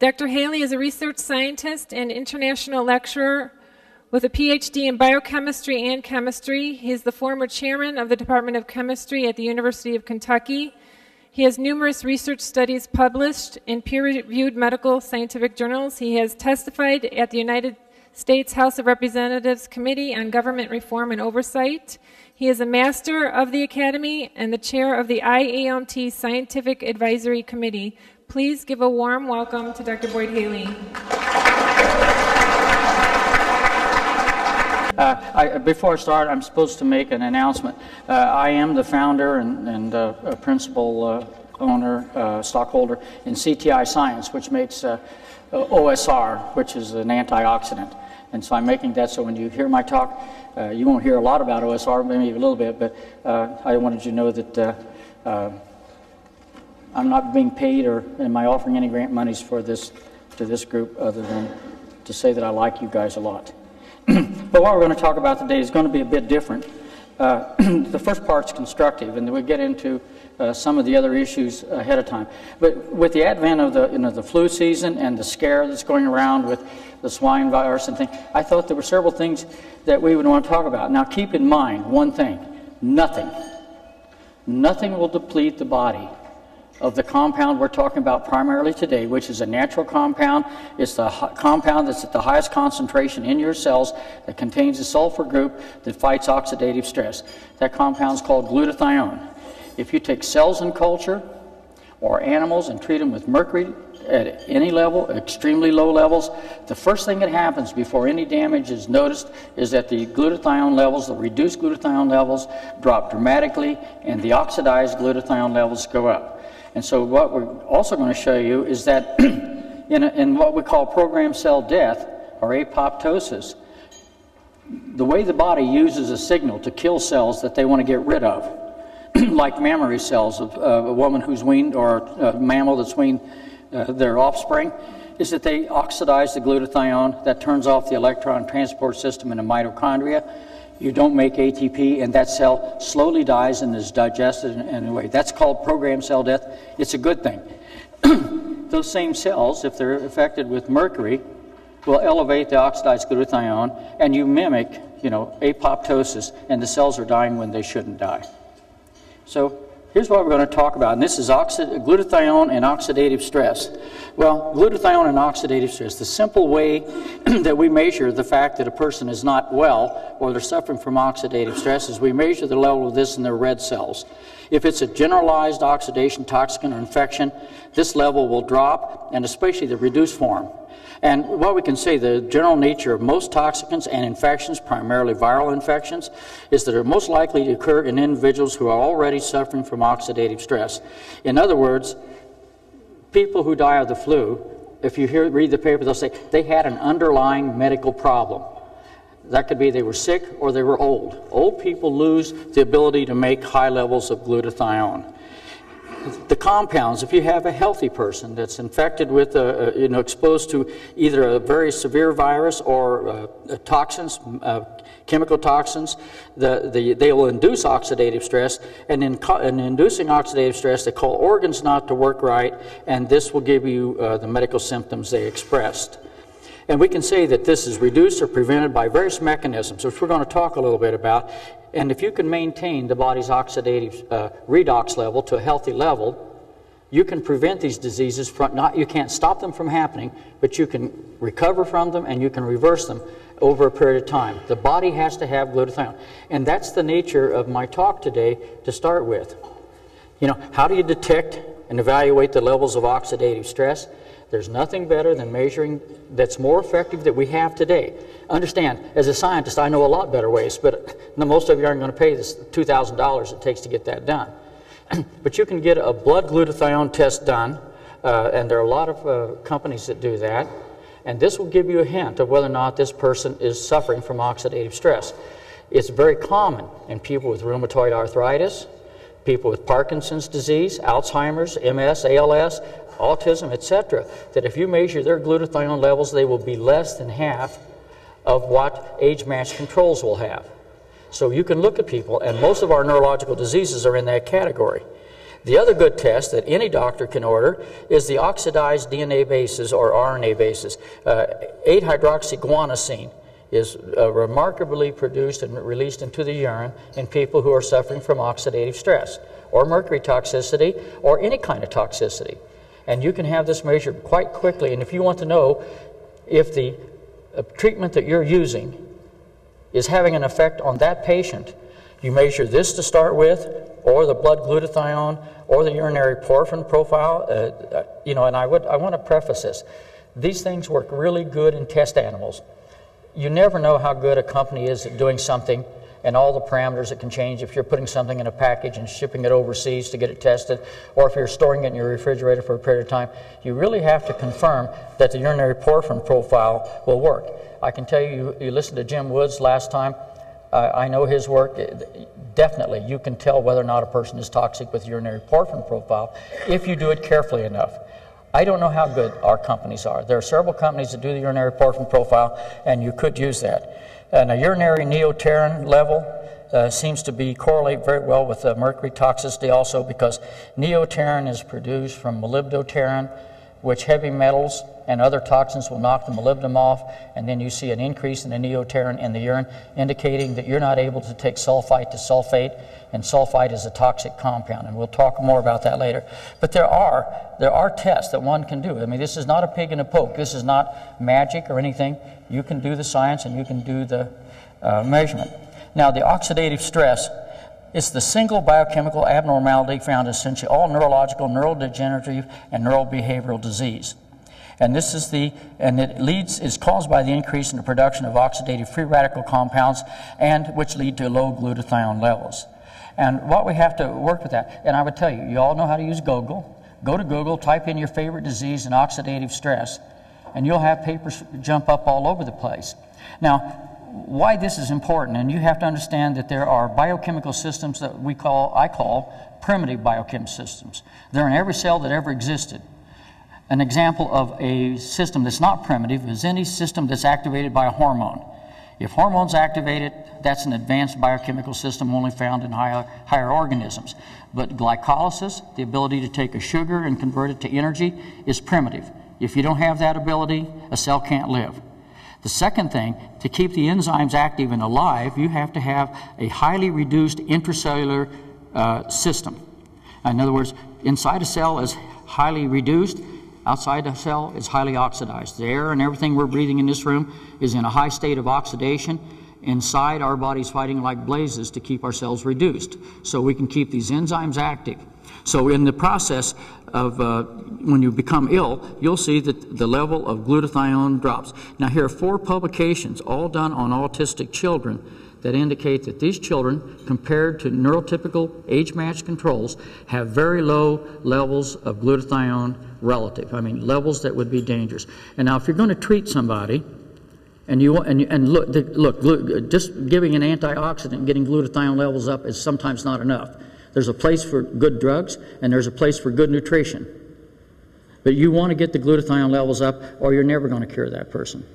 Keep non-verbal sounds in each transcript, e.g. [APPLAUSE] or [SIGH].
Dr. Haley is a research scientist and international lecturer with a PhD in biochemistry and chemistry. He is the former chairman of the Department of Chemistry at the University of Kentucky. He has numerous research studies published in peer reviewed medical scientific journals. He has testified at the United States House of Representatives Committee on Government Reform and Oversight. He is a master of the Academy and the chair of the IAOMT Scientific Advisory Committee. Please give a warm welcome to Dr. Boyd Haley. Uh, I, before I start, I'm supposed to make an announcement. Uh, I am the founder and, and uh, principal uh, owner, uh, stockholder in CTI Science, which makes uh, OSR, which is an antioxidant. And so I'm making that so when you hear my talk, you won't hear a lot about OSR, maybe a little bit, but I wanted you to know that I'm not being paid or am I offering any grant monies for this to this group other than to say that I like you guys a lot. [CLEARS THROAT] but what we're going to talk about today is going to be a bit different. Uh, [CLEARS THROAT] the first part's constructive, and then we get into uh, some of the other issues ahead of time. But with the advent of the, you know, the flu season and the scare that's going around with the swine virus and things, I thought there were several things that we would want to talk about. Now, keep in mind one thing nothing, nothing will deplete the body of the compound we're talking about primarily today, which is a natural compound. It's the compound that's at the highest concentration in your cells that contains a sulfur group that fights oxidative stress. That compound is called glutathione. If you take cells in culture or animals and treat them with mercury at any level, extremely low levels, the first thing that happens before any damage is noticed is that the glutathione levels, the reduced glutathione levels, drop dramatically and the oxidized glutathione levels go up. And so what we're also going to show you is that [CLEARS THROAT] in, a, in what we call programmed cell death, or apoptosis, the way the body uses a signal to kill cells that they want to get rid of, [CLEARS THROAT] like mammary cells of a woman who's weaned or a mammal that's weaned uh, their offspring, is that they oxidize the glutathione that turns off the electron transport system in the mitochondria you don't make ATP, and that cell slowly dies and is digested in, a way. That's called programmed cell death. It's a good thing. [CLEARS THROAT] Those same cells, if they're affected with mercury, will elevate the oxidized glutathione, and you mimic, you know, apoptosis, and the cells are dying when they shouldn't die. So Here's what we're going to talk about, and this is glutathione and oxidative stress. Well, glutathione and oxidative stress, the simple way [CLEARS THROAT] that we measure the fact that a person is not well or they're suffering from oxidative stress is we measure the level of this in their red cells. If it's a generalized oxidation, toxin, or infection, this level will drop, and especially the reduced form. And what we can say, the general nature of most toxicants and infections, primarily viral infections, is that they're most likely to occur in individuals who are already suffering from oxidative stress. In other words, people who die of the flu, if you hear, read the paper, they'll say they had an underlying medical problem. That could be they were sick or they were old. Old people lose the ability to make high levels of glutathione the compounds, if you have a healthy person that's infected with, a, a, you know, exposed to either a very severe virus or uh, toxins, uh, chemical toxins, the, the, they will induce oxidative stress, and in, in, inducing oxidative stress, they call organs not to work right, and this will give you uh, the medical symptoms they expressed. And we can say that this is reduced or prevented by various mechanisms, which we're going to talk a little bit about. And if you can maintain the body's oxidative uh, redox level to a healthy level, you can prevent these diseases from not you can't stop them from happening, but you can recover from them and you can reverse them over a period of time. The body has to have glutathione. And that's the nature of my talk today to start with. You know, how do you detect and evaluate the levels of oxidative stress? There's nothing better than measuring that's more effective that we have today. Understand, as a scientist, I know a lot better ways, but most of you aren't going to pay this $2,000 it takes to get that done. [CLEARS THROAT] but you can get a blood glutathione test done, uh, and there are a lot of uh, companies that do that. And this will give you a hint of whether or not this person is suffering from oxidative stress. It's very common in people with rheumatoid arthritis, people with Parkinson's disease, Alzheimer's, MS, ALS, autism, etc., that if you measure their glutathione levels, they will be less than half of what age-matched controls will have. So you can look at people, and most of our neurological diseases are in that category. The other good test that any doctor can order is the oxidized DNA bases or RNA bases. Uh, 8-hydroxyguanosine is uh, remarkably produced and released into the urine in people who are suffering from oxidative stress or mercury toxicity or any kind of toxicity. And you can have this measured quite quickly. And if you want to know if the uh, treatment that you're using is having an effect on that patient, you measure this to start with, or the blood glutathione, or the urinary porphyrin profile. Uh, uh you know, and I would I want to preface this: these things work really good in test animals. You never know how good a company is at doing something and all the parameters that can change if you're putting something in a package and shipping it overseas to get it tested, or if you're storing it in your refrigerator for a period of time, you really have to confirm that the urinary porphyrin profile will work. I can tell you, you listened to Jim Woods last time. Uh, I know his work. Definitely, you can tell whether or not a person is toxic with urinary porphyrin profile if you do it carefully enough. I don't know how good our companies are. There are several companies that do the urinary porphyrin profile, and you could use that. And a urinary neopterin level uh, seems to be correlate very well with uh, mercury toxicity also because neopterin is produced from molybdopterin, which heavy metals and other toxins will knock the molybdenum off, and then you see an increase in the neopterin in the urine, indicating that you're not able to take sulfite to sulfate, and sulfite is a toxic compound, and we'll talk more about that later. But there are there are tests that one can do. I mean, this is not a pig in a poke. This is not magic or anything. You can do the science and you can do the uh, measurement. Now, the oxidative stress is the single biochemical abnormality found in essentially all neurological, neurodegenerative, and neurobehavioral disease. And this is the, and it leads, is caused by the increase in the production of oxidative free radical compounds and which lead to low glutathione levels. And what we have to work with that, and I would tell you, you all know how to use Google. Go to Google, type in your favorite disease and oxidative stress, and you'll have papers jump up all over the place. Now, why this is important, and you have to understand that there are biochemical systems that we call, I call, primitive biochem systems. They're in every cell that ever existed. An example of a system that's not primitive is any system that's activated by a hormone. If hormones activate it, that's an advanced biochemical system only found in higher, higher organisms. But glycolysis, the ability to take a sugar and convert it to energy, is primitive. If you don't have that ability, a cell can't live. The second thing, to keep the enzymes active and alive, you have to have a highly reduced intracellular uh, system. In other words, inside a cell is highly reduced, outside the cell is highly oxidized. The air and everything we're breathing in this room is in a high state of oxidation. Inside, our body's fighting like blazes to keep our cells reduced so we can keep these enzymes active. So, in the process of uh, when you become ill, you'll see that the level of glutathione drops. Now, here are four publications, all done on autistic children, that indicate that these children, compared to neurotypical age matched controls, have very low levels of glutathione relative. I mean, levels that would be dangerous. And now, if you're going to treat somebody, and you and, and look, look, just giving an antioxidant, getting glutathione levels up is sometimes not enough. There's a place for good drugs, and there's a place for good nutrition. But you want to get the glutathione levels up, or you're never going to cure that person.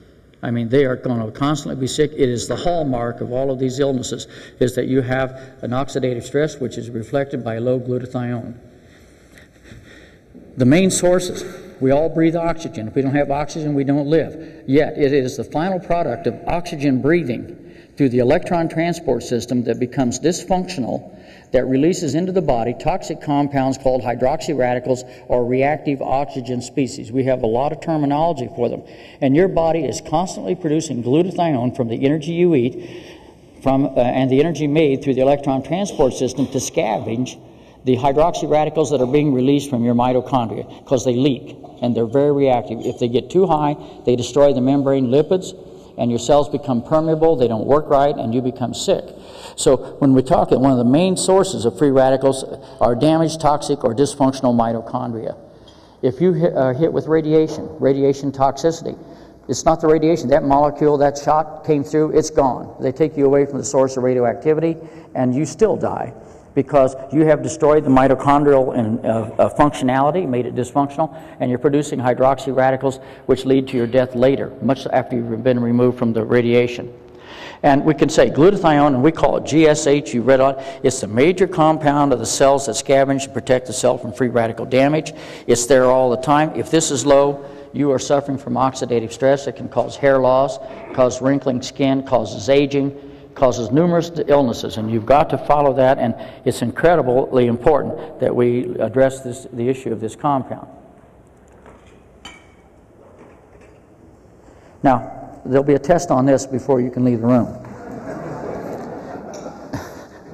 I mean, they are going to constantly be sick. It is the hallmark of all of these illnesses is that you have an oxidative stress, which is reflected by low glutathione. The main sources. We all breathe oxygen. If we don't have oxygen, we don't live. Yet, it is the final product of oxygen breathing through the electron transport system that becomes dysfunctional that releases into the body toxic compounds called hydroxy radicals or reactive oxygen species. We have a lot of terminology for them. And your body is constantly producing glutathione from the energy you eat from, uh, and the energy made through the electron transport system to scavenge the hydroxy radicals that are being released from your mitochondria because they leak and they're very reactive. If they get too high, they destroy the membrane lipids and your cells become permeable, they don't work right, and you become sick. So when we talk, one of the main sources of free radicals are damaged, toxic, or dysfunctional mitochondria. If you hit, uh, hit with radiation, radiation toxicity, it's not the radiation. That molecule, that shot came through, it's gone. They take you away from the source of radioactivity, and you still die because you have destroyed the mitochondrial and, uh, uh, functionality, made it dysfunctional, and you're producing hydroxy radicals which lead to your death later, much after you've been removed from the radiation. And we can say glutathione, and we call it GSH, you read on It's the major compound of the cells that scavenge and protect the cell from free radical damage. It's there all the time. If this is low, you are suffering from oxidative stress. It can cause hair loss, cause wrinkling skin, causes aging, causes numerous illnesses, and you've got to follow that, and it's incredibly important that we address this, the issue of this compound. Now, there'll be a test on this before you can leave the room.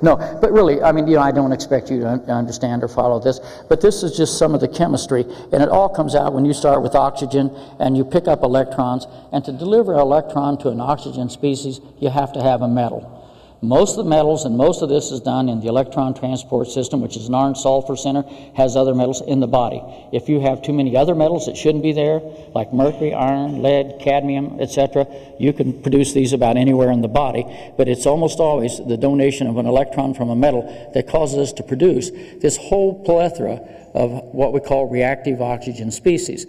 No, but really, I mean, you know, I don't expect you to understand or follow this, but this is just some of the chemistry, and it all comes out when you start with oxygen and you pick up electrons, and to deliver an electron to an oxygen species, you have to have a metal. Most of the metals and most of this is done in the electron transport system, which is an iron sulfur center, has other metals in the body. If you have too many other metals that shouldn't be there, like mercury, iron, lead, cadmium, etc., you can produce these about anywhere in the body, but it's almost always the donation of an electron from a metal that causes us to produce this whole plethora of what we call reactive oxygen species.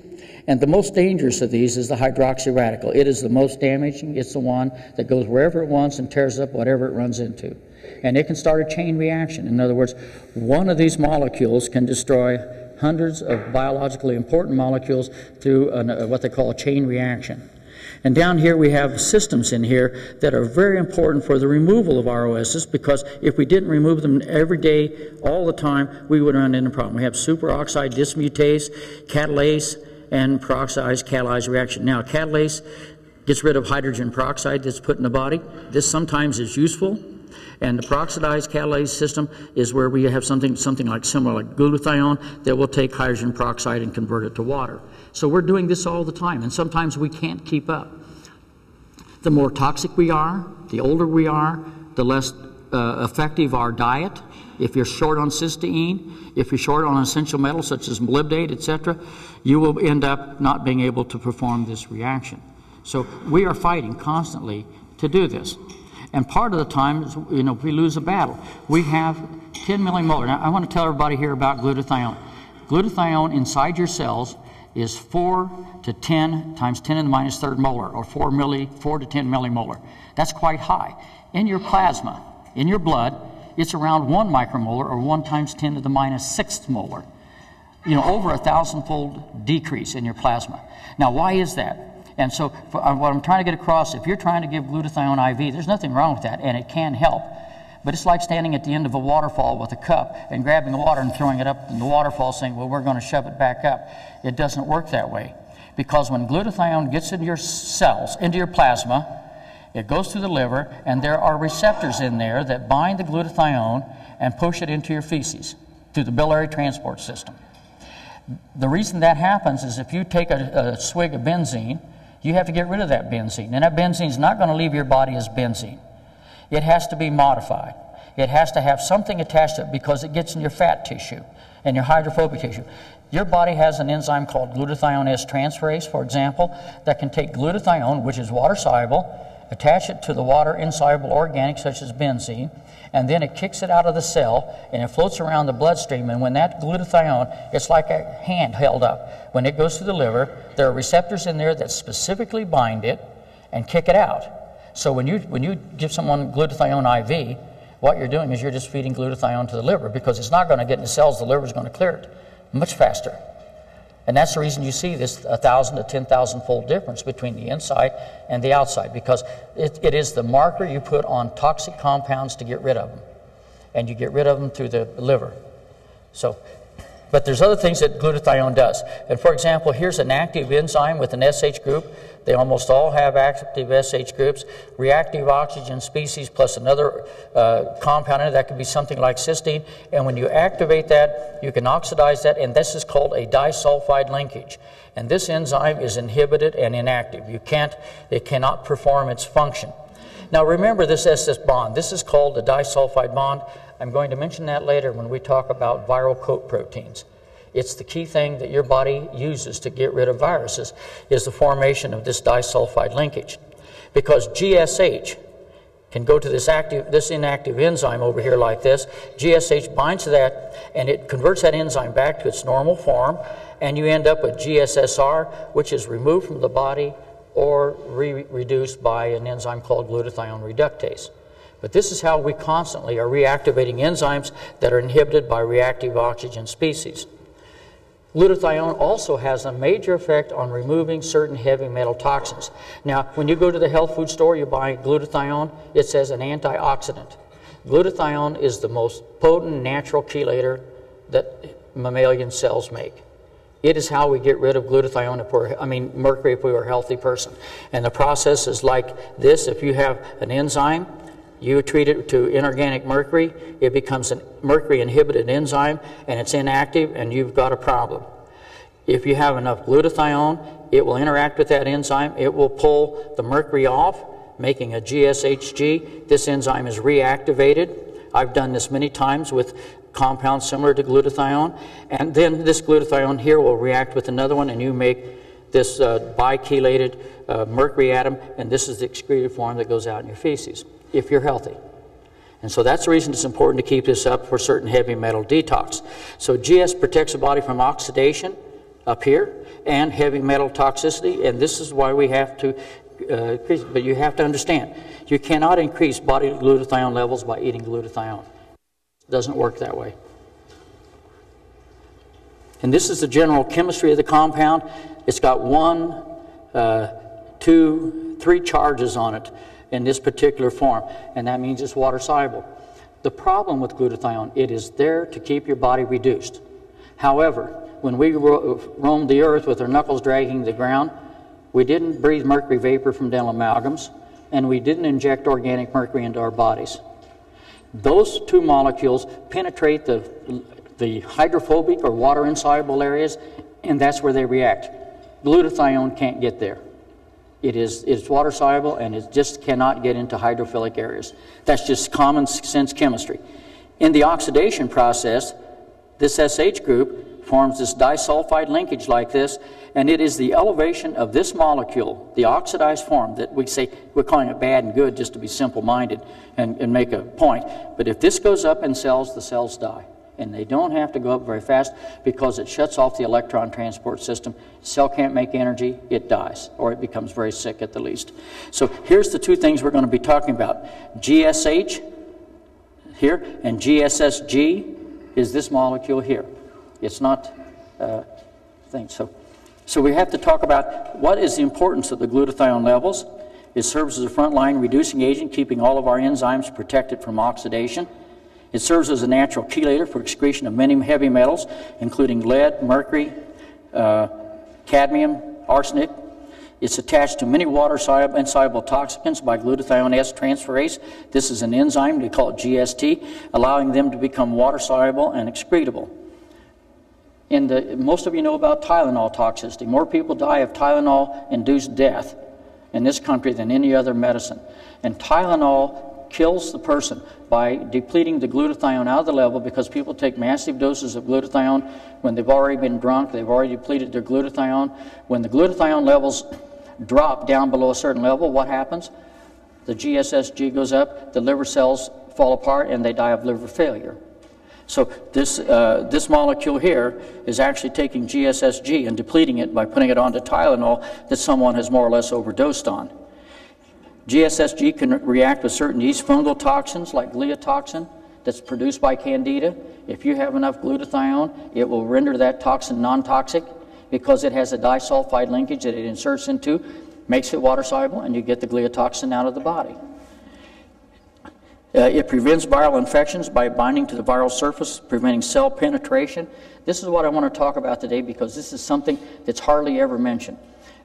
And the most dangerous of these is the hydroxy radical. It is the most damaging. It's the one that goes wherever it wants and tears up whatever it runs into. And it can start a chain reaction. In other words, one of these molecules can destroy hundreds of biologically important molecules through an, uh, what they call a chain reaction. And down here we have systems in here that are very important for the removal of ROSs because if we didn't remove them every day, all the time, we would run into a problem. We have superoxide dismutase, catalase, and peroxidase catalyzed reaction. Now, catalase gets rid of hydrogen peroxide that's put in the body. This sometimes is useful. And the peroxidized catalase system is where we have something, something like similar like glutathione that will take hydrogen peroxide and convert it to water. So we're doing this all the time, and sometimes we can't keep up. The more toxic we are, the older we are, the less uh, effective our diet. If you're short on cysteine, if you're short on essential metals such as molybdate, etc., you will end up not being able to perform this reaction. So we are fighting constantly to do this. And part of the time, you know, we lose a battle. We have 10 millimolar. Now, I want to tell everybody here about glutathione. Glutathione inside your cells is 4 to 10 times 10 to the minus third molar, or 4 milli, 4 to 10 millimolar. That's quite high. In your plasma, in your blood, it's around 1 micromolar, or 1 times 10 to the minus sixth molar you know, over a thousandfold decrease in your plasma. Now, why is that? And so, uh, what I'm trying to get across, if you're trying to give glutathione IV, there's nothing wrong with that, and it can help. But it's like standing at the end of a waterfall with a cup and grabbing the water and throwing it up in the waterfall, saying, Well, we're going to shove it back up. It doesn't work that way. Because when glutathione gets into your cells, into your plasma, it goes through the liver, and there are receptors in there that bind the glutathione and push it into your feces through the biliary transport system. The reason that happens is if you take a, a swig of benzene, you have to get rid of that benzene. And that benzene is not going to leave your body as benzene. It has to be modified. It has to have something attached to it because it gets in your fat tissue and your hydrophobic tissue. Your body has an enzyme called glutathione S transferase, for example, that can take glutathione, which is water soluble, attach it to the water insoluble organic, such as benzene, and then it kicks it out of the cell and it floats around the bloodstream. And when that glutathione, it's like a hand held up. When it goes to the liver, there are receptors in there that specifically bind it and kick it out. So when you, when you give someone glutathione IV, what you're doing is you're just feeding glutathione to the liver because it's not going to get in the cells, the liver is going to clear it much faster. And that's the reason you see this 1,000 to 10,000 fold difference between the inside and the outside, because it, it is the marker you put on toxic compounds to get rid of them. And you get rid of them through the liver. So, but there's other things that glutathione does. And for example, here's an active enzyme with an SH group they almost all have active SH groups. Reactive oxygen species plus another uh, compound in it, that could be something like cysteine. And when you activate that, you can oxidize that, and this is called a disulfide linkage. And this enzyme is inhibited and inactive. You can't, it cannot perform its function. Now remember this SS bond. This is called a disulfide bond. I'm going to mention that later when we talk about viral coat proteins. It's the key thing that your body uses to get rid of viruses is the formation of this disulfide linkage. Because GSH can go to this active, this inactive enzyme over here like this. GSH binds to that and it converts that enzyme back to its normal form and you end up with GSSR, which is removed from the body or re reduced by an enzyme called glutathione reductase. But this is how we constantly are reactivating enzymes that are inhibited by reactive oxygen species. Glutathione also has a major effect on removing certain heavy metal toxins. Now, when you go to the health food store, you buy glutathione, it says an antioxidant. Glutathione is the most potent natural chelator that mammalian cells make. It is how we get rid of glutathione if we're, I mean, mercury if we were a healthy person. And the process is like this. If you have an enzyme, you treat it to inorganic mercury, it becomes a mercury inhibited enzyme and it's inactive and you've got a problem. If you have enough glutathione, it will interact with that enzyme, it will pull the mercury off, making a GSHG. This enzyme is reactivated. I've done this many times with compounds similar to glutathione. And then this glutathione here will react with another one, and you make this uh, bichelated uh, mercury atom, and this is the excreted form that goes out in your feces, if you're healthy. And so that's the reason it's important to keep this up for certain heavy metal detox. So GS protects the body from oxidation up here and heavy metal toxicity, and this is why we have to uh, increase. But you have to understand, you cannot increase body glutathione levels by eating glutathione It doesn't work that way. And this is the general chemistry of the compound. It's got one, uh, two, three charges on it in this particular form, and that means it's water soluble. The problem with glutathione, it is there to keep your body reduced. However, when we ro roamed the earth with our knuckles dragging the ground, we didn't breathe mercury vapor from dental amalgams, and we didn't inject organic mercury into our bodies. Those two molecules penetrate the, the hydrophobic or water insoluble areas, and that's where they react. Glutathione can't get there. It is it's water soluble and it just cannot get into hydrophilic areas. That's just common sense chemistry. In the oxidation process, this SH group forms this disulfide linkage like this, and it is the elevation of this molecule, the oxidized form, that we say we're calling it bad and good just to be simple minded and, and make a point. But if this goes up in cells, the cells die. And they don't have to go up very fast because it shuts off the electron transport system. Cell can't make energy, it dies, or it becomes very sick at the least. So here's the two things we're going to be talking about GSH here, and GSSG is this molecule here. It's not uh, thing. So so we have to talk about what is the importance of the glutathione levels. It serves as a frontline reducing agent, keeping all of our enzymes protected from oxidation. It serves as a natural chelator for excretion of many heavy metals, including lead, mercury, uh, cadmium, arsenic. It's attached to many water soluble insoluble toxicants by glutathione S transferase. This is an enzyme, we call it GST, allowing them to become water soluble and excretable. In the, most of you know about Tylenol toxicity. More people die of Tylenol induced death in this country than any other medicine. And Tylenol kills the person by depleting the glutathione out of the level because people take massive doses of glutathione when they've already been drunk, they've already depleted their glutathione. When the glutathione levels drop down below a certain level, what happens? The GSSG goes up, the liver cells fall apart, and they die of liver failure. So this, uh, this molecule here is actually taking GSSG and depleting it by putting it onto Tylenol that someone has more or less overdosed on. GSSG can react with certain yeast fungal toxins like gliotoxin that's produced by Candida. If you have enough glutathione, it will render that toxin non-toxic because it has a disulfide linkage that it inserts into, makes it water soluble, and you get the gliotoxin out of the body. Uh, it prevents viral infections by binding to the viral surface, preventing cell penetration. This is what I want to talk about today because this is something that's hardly ever mentioned.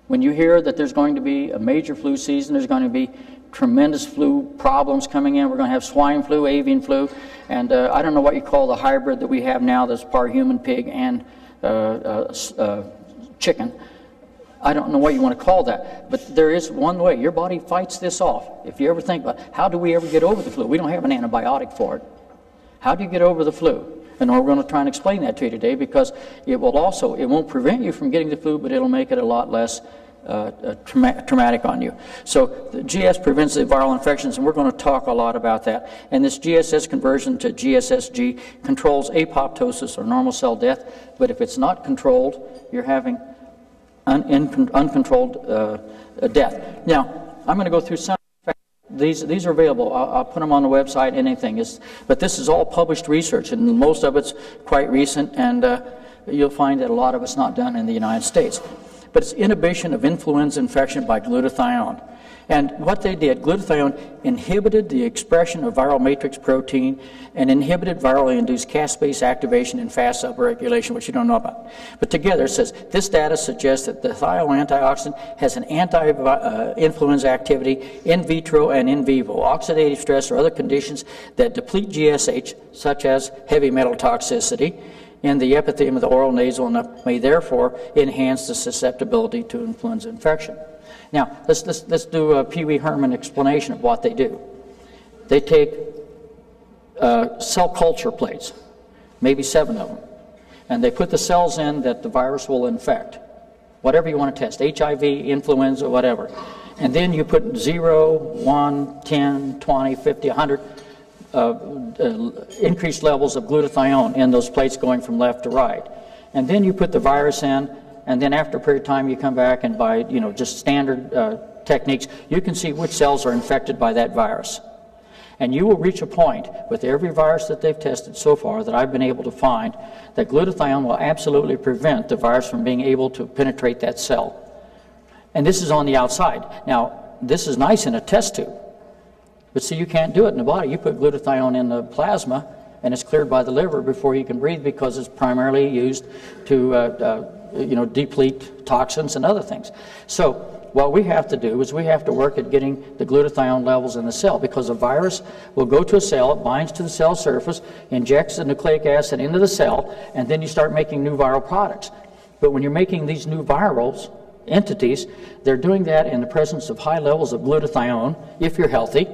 When you hear that there's going to be a major flu season, there's going to be tremendous flu problems coming in. We're going to have swine flu, avian flu, and uh, I don't know what you call the hybrid that we have now that's part human pig and uh, uh, uh chicken. I don't know what you want to call that, but there is one way. Your body fights this off. If you ever think about how do we ever get over the flu? We don't have an antibiotic for it. How do you get over the flu? And we're going to try and explain that to you today because it will also, it won't prevent you from getting the flu, but it'll make it a lot less uh, uh, trauma traumatic on you. So the GS prevents the viral infections, and we're going to talk a lot about that. And this GSS conversion to GSSG controls apoptosis or normal cell death, but if it's not controlled, you're having un, in, uncontrolled uh, death. Now, I'm going to go through some. These, these are available. I'll, I'll, put them on the website, anything. Is, but this is all published research, and most of it's quite recent, and uh, you'll find that a lot of it's not done in the United States. But it's inhibition of influenza infection by glutathione. And what they did, glutathione inhibited the expression of viral matrix protein and inhibited virally induced caspase activation and Fas upregulation, which you don't know about. But together it says this data suggests that the thiol antioxidant has an anti-influenza activity in vitro and in vivo. Oxidative stress or other conditions that deplete GSH, such as heavy metal toxicity, in the epithelium of the oral nasal and may therefore enhance the susceptibility to influenza infection. Now, let's, let's, let's do a Pee Wee Herman explanation of what they do. They take uh, cell culture plates, maybe seven of them, and they put the cells in that the virus will infect. Whatever you want to test, HIV, influenza, whatever. And then you put 0, 1, 10, 20, 50, 100 uh, uh, increased levels of glutathione in those plates going from left to right. And then you put the virus in, and then after a period of time you come back and by you know just standard uh, techniques you can see which cells are infected by that virus and you will reach a point with every virus that they've tested so far that I've been able to find that glutathione will absolutely prevent the virus from being able to penetrate that cell. And this is on the outside. Now, this is nice in a test tube, but see, you can't do it in the body. You put glutathione in the plasma, and it's cleared by the liver before you can breathe because it's primarily used to uh, uh, you know, deplete toxins and other things. So what we have to do is we have to work at getting the glutathione levels in the cell because a virus will go to a cell, it binds to the cell surface, injects the nucleic acid into the cell, and then you start making new viral products. But when you're making these new virals, entities, they're doing that in the presence of high levels of glutathione, if you're healthy,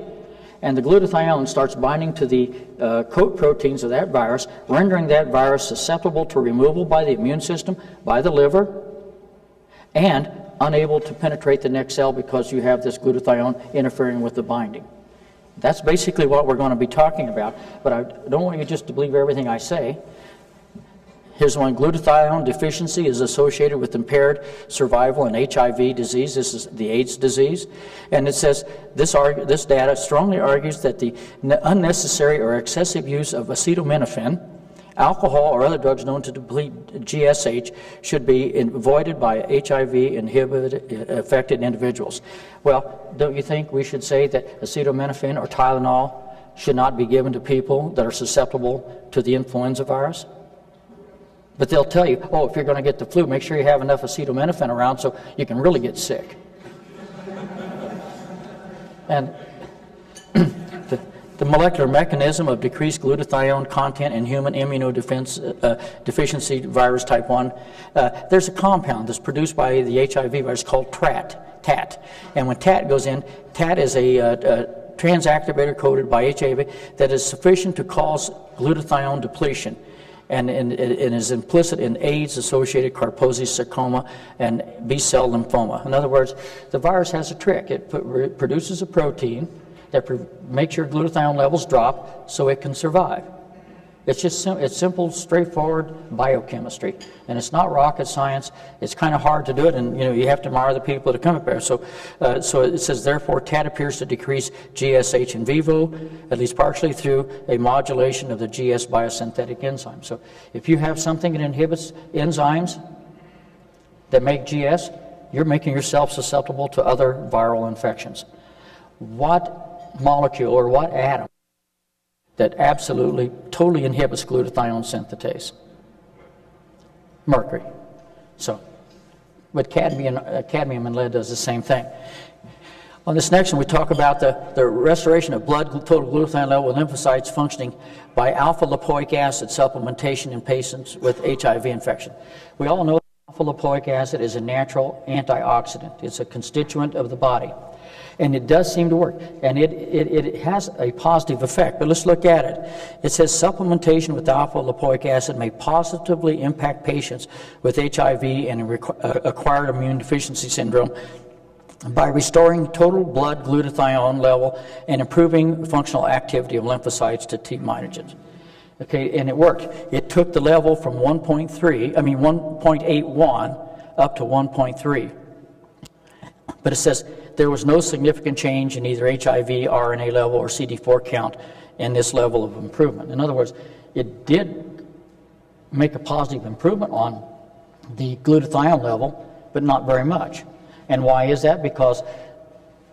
and the glutathione starts binding to the uh, coat proteins of that virus, rendering that virus susceptible to removal by the immune system, by the liver, and unable to penetrate the next cell because you have this glutathione interfering with the binding. That's basically what we're going to be talking about, but I don't want you just to believe everything I say. Here's one glutathione deficiency is associated with impaired survival in HIV disease. This is the AIDS disease. And it says this, this data strongly argues that the unnecessary or excessive use of acetaminophen, alcohol, or other drugs known to deplete GSH should be avoided by HIV inhibited uh, affected individuals. Well, don't you think we should say that acetaminophen or Tylenol should not be given to people that are susceptible to the influenza virus? But they'll tell you, oh, if you're going to get the flu, make sure you have enough acetaminophen around so you can really get sick. and [CLEARS THROAT] the, the, molecular mechanism of decreased glutathione content in human immunodeficiency uh, deficiency virus type 1, uh, there's a compound that's produced by the HIV virus called TRAT. TAT. And when TAT goes in, TAT is a, uh, a transactivator coated by HIV that is sufficient to cause glutathione depletion and, and, and is implicit in AIDS-associated Kaposi sarcoma and B-cell lymphoma. In other words, the virus has a trick. It produces a protein that makes your glutathione levels drop so it can survive. It's just sim it's simple, straightforward biochemistry, and it's not rocket science. It's kind of hard to do it, and you know you have to admire the people that come up there. So, uh, so it says therefore TAT appears to decrease GSH in vivo, at least partially through a modulation of the GS biosynthetic enzyme. So, if you have something that inhibits enzymes that make GS, you're making yourself susceptible to other viral infections. What molecule or what atom? That absolutely, totally inhibits glutathione synthetase. Mercury. So, but cadmium, uh, cadmium and lead does the same thing. On this next one, we talk about the, the restoration of blood total glutathione level lymphocytes functioning by alpha lipoic acid supplementation in patients with HIV infection. We all know alpha lipoic acid is a natural antioxidant. It's a constituent of the body. And it does seem to work. And it, it, it has a positive effect. But let's look at it. It says supplementation with alpha lipoic acid may positively impact patients with HIV and uh, acquired immune deficiency syndrome by restoring total blood glutathione level and improving functional activity of lymphocytes to T mitogens. Okay, and it worked. It took the level from 1.3, I mean 1.81 up to 1.3. But it says there was no significant change in either HIV, RNA level, or CD4 count in this level of improvement. In other words, it did make a positive improvement on the glutathione level, but not very much. And why is that? Because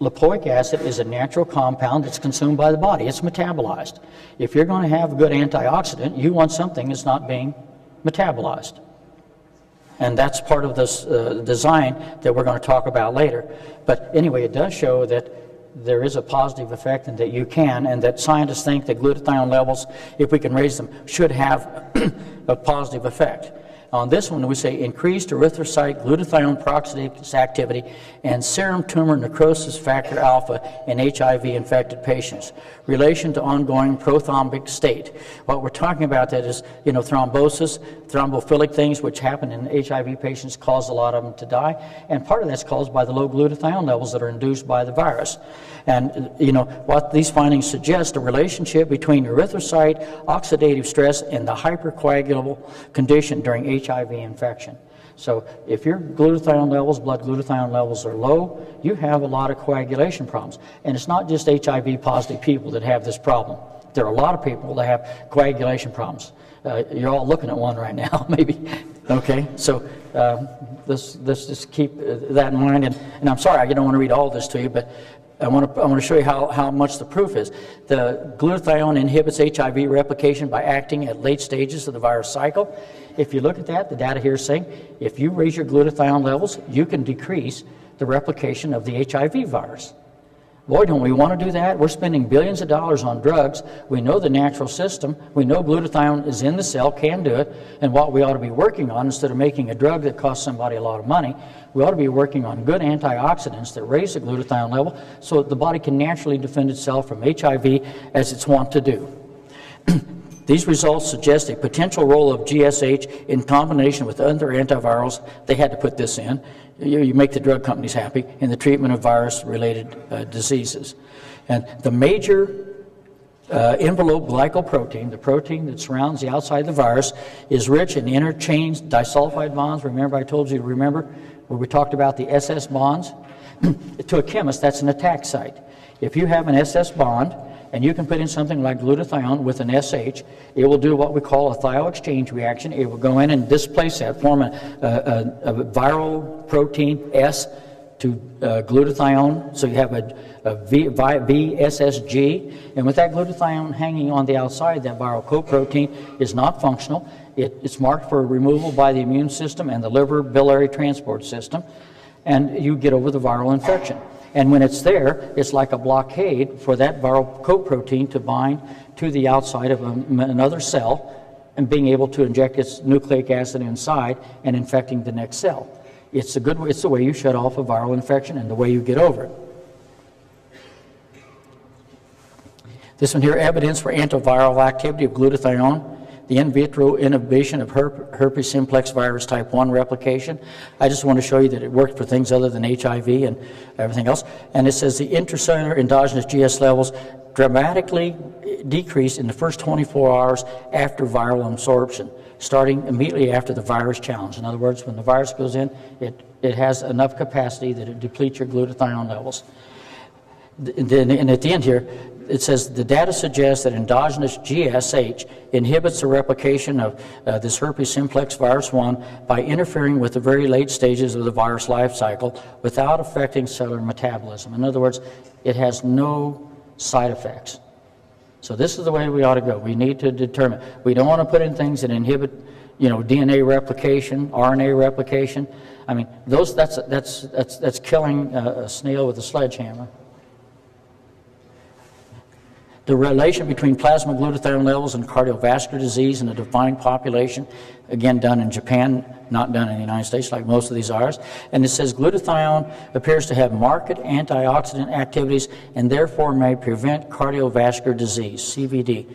lipoic acid is a natural compound that's consumed by the body. It's metabolized. If you're going to have a good antioxidant, you want something that's not being metabolized. And that's part of this uh, design that we're going to talk about later. But anyway, it does show that there is a positive effect and that you can, and that scientists think that glutathione levels, if we can raise them, should have [CLEARS THROAT] a positive effect. On this one, we say increased erythrocyte glutathione peroxidase activity and serum tumor necrosis factor alpha in HIV infected patients. Relation to ongoing prothrombic state. What we're talking about that is, you know, thrombosis, thrombophilic things which happen in HIV patients cause a lot of them to die. And part of that's caused by the low glutathione levels that are induced by the virus. And, you know, what these findings suggest a relationship between erythrocyte oxidative stress and the hypercoagulable condition during HIV infection. So if your glutathione levels, blood glutathione levels are low, you have a lot of coagulation problems. And it's not just HIV positive people that have this problem. There are a lot of people that have coagulation problems. Uh, you're all looking at one right now, [LAUGHS] maybe. Okay, so um, let's, let's just keep uh, that in mind. And, and I'm sorry, I don't want to read all this to you, but I want to, I want to show you how, how much the proof is. The glutathione inhibits HIV replication by acting at late stages of the virus cycle. If you look at that, the data here is saying if you raise your glutathione levels, you can decrease the replication of the HIV virus. Boy, don't we want to do that? We're spending billions of dollars on drugs. We know the natural system. We know glutathione is in the cell, can do it. And what we ought to be working on, instead of making a drug that costs somebody a lot of money, we ought to be working on good antioxidants that raise the glutathione level so that the body can naturally defend itself from HIV as it's wont to do. [CLEARS THROAT] These results suggest a potential role of GSH in combination with other antivirals. They had to put this in you, you make the drug companies happy in the treatment of virus-related uh, diseases. And the major uh, envelope glycoprotein, the protein that surrounds the outside of the virus, is rich in interchanged disulfide bonds. Remember, I told you to remember where we talked about the SS bonds? [CLEARS THROAT] to a chemist, that's an attack site. If you have an SS bond, and you can put in something like glutathione with an SH. It will do what we call a thioexchange reaction. It will go in and displace that, form a, a, a viral protein S to uh, glutathione. So you have a, VSSG. And with that glutathione hanging on the outside, that viral coprotein is not functional. It, it's marked for removal by the immune system and the liver biliary transport system. And you get over the viral infection. And when it's there, it's like a blockade for that viral coprotein to bind to the outside of a, another cell and being able to inject its nucleic acid inside and infecting the next cell. It's a good way, it's the way you shut off a viral infection and the way you get over it. This one here, evidence for antiviral activity of glutathione the in vitro inhibition of herpes simplex virus type 1 replication. I just want to show you that it worked for things other than HIV and everything else. And it says the intracellular endogenous GS levels dramatically decrease in the first 24 hours after viral absorption, starting immediately after the virus challenge. In other words, when the virus goes in, it, it has enough capacity that it depletes your glutathione levels. Then, and at the end here, it says the data suggests that endogenous GSH inhibits the replication of uh, this herpes simplex virus 1 by interfering with the very late stages of the virus life cycle without affecting cellular metabolism. In other words, it has no side effects. So this is the way we ought to go. We need to determine. We don't want to put in things that inhibit, you know, DNA replication, RNA replication. I mean, those that's that's that's that's killing a, a snail with a sledgehammer the relation between plasma glutathione levels and cardiovascular disease in a defined population, again done in Japan, not done in the United States like most of these are. And it says glutathione appears to have marked antioxidant activities and therefore may prevent cardiovascular disease, CVD.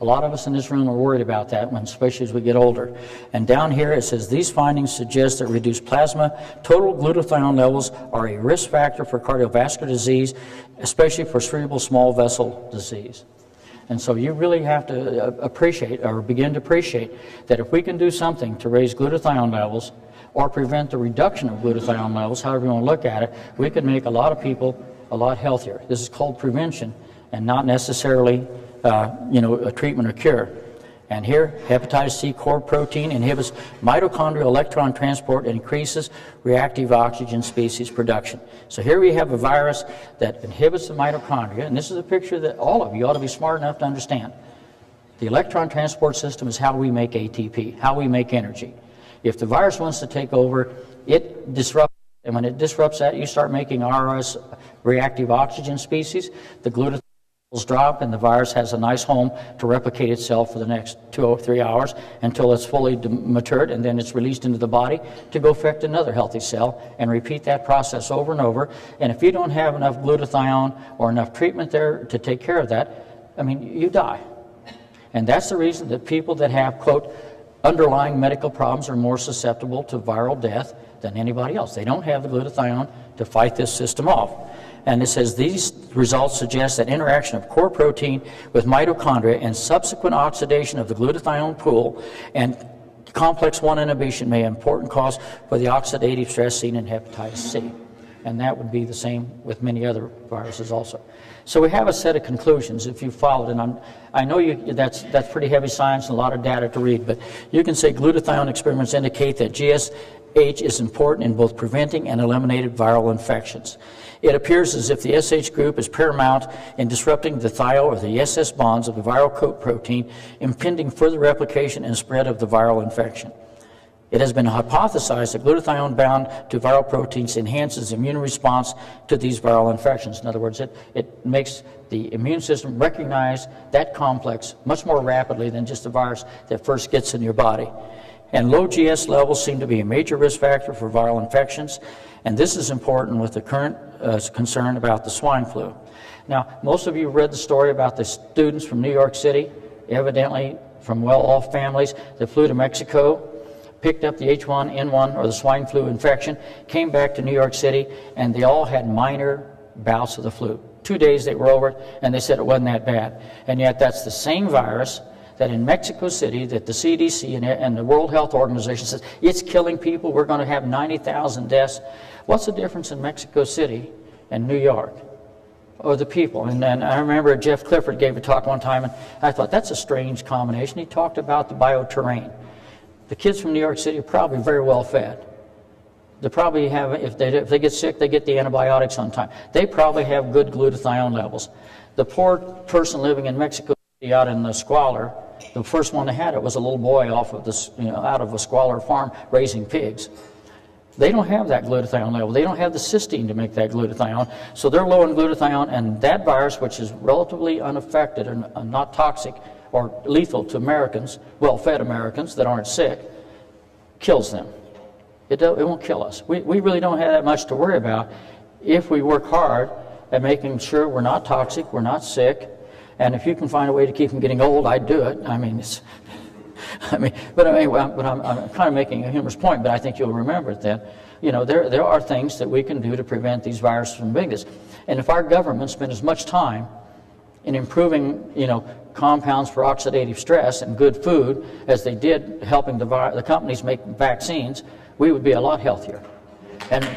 A lot of us in this room are worried about that, when, especially as we get older. And down here it says these findings suggest that reduced plasma total glutathione levels are a risk factor for cardiovascular disease, especially for cerebral small vessel disease. And so you really have to uh, appreciate or begin to appreciate that if we can do something to raise glutathione levels, or prevent the reduction of glutathione levels, however you want to look at it, we could make a lot of people a lot healthier. This is called prevention and not necessarily, uh, you know, a treatment or cure. And here, hepatitis C core protein inhibits mitochondrial electron transport and increases reactive oxygen species production. So here we have a virus that inhibits the mitochondria, and this is a picture that all of you ought to be smart enough to understand. The electron transport system is how we make ATP, how we make energy. If the virus wants to take over, it disrupts, and when it disrupts that, you start making RS reactive oxygen species. The glutathione drop, and the virus has a nice home to replicate itself for the next two or three hours until it's fully matured, and then it's released into the body to go affect another healthy cell and repeat that process over and over. And if you don't have enough glutathione or enough treatment there to take care of that, I mean, you die. And that's the reason that people that have, quote, underlying medical problems are more susceptible to viral death than anybody else. They don't have the glutathione to fight this system off. And it says these results suggest that interaction of core protein with mitochondria and subsequent oxidation of the glutathione pool and complex 1 inhibition may be an important cause for the oxidative stress seen in hepatitis C. And that would be the same with many other viruses also. So we have a set of conclusions if you followed, and I'm, I know you, that's, that's pretty heavy science and a lot of data to read, but you can say glutathione experiments indicate that GSH is important in both preventing and eliminating viral infections. It appears as if the SH group is paramount in disrupting the thio or the SS bonds of the viral coat protein, impeding further replication and spread of the viral infection. It has been hypothesized that glutathione bound to viral proteins enhances immune response to these viral infections. In other words, it, it makes the immune system recognize that complex much more rapidly than just the virus that first gets in your body. And low GS levels seem to be a major risk factor for viral infections, and this is important with the current uh, concern about the swine flu. Now, most of you read the story about the students from New York City, evidently from well-off families that flew to Mexico picked up the H1N1 or the swine flu infection, came back to New York City, and they all had minor bouts of the flu. Two days they were over it, and they said it wasn't that bad. And yet that's the same virus that in Mexico City that the CDC and the World Health Organization says it's killing people. We're going to have 90,000 deaths. What's the difference in Mexico City and New York? Or the people. And then I remember Jeff Clifford gave a talk one time, and I thought that's a strange combination. He talked about the bioterrain. The kids from New York City are probably very well fed. They probably have, if they, if they get sick, they get the antibiotics on time. They probably have good glutathione levels. The poor person living in Mexico City out in the squalor, the first one that had it was a little boy off of this, you know, out of a squalor farm raising pigs. They don't have that glutathione level. They don't have the cysteine to make that glutathione. So they're low in glutathione, and that virus, which is relatively unaffected and uh, not toxic, or lethal to Americans, well-fed Americans that aren't sick, kills them. It, it won't kill us. We, we really don't have that much to worry about if we work hard at making sure we're not toxic, we're not sick, and if you can find a way to keep them getting old, I'd do it. I mean, it's, [LAUGHS] I mean, but anyway, but I'm, I'm kind of making a humorous point, but I think you'll remember it then. You know, there, there are things that we can do to prevent these viruses from being this. And if our government spent as much time in improving, you know, compounds for oxidative stress and good food as they did helping the, the companies make vaccines, we would be a lot healthier. And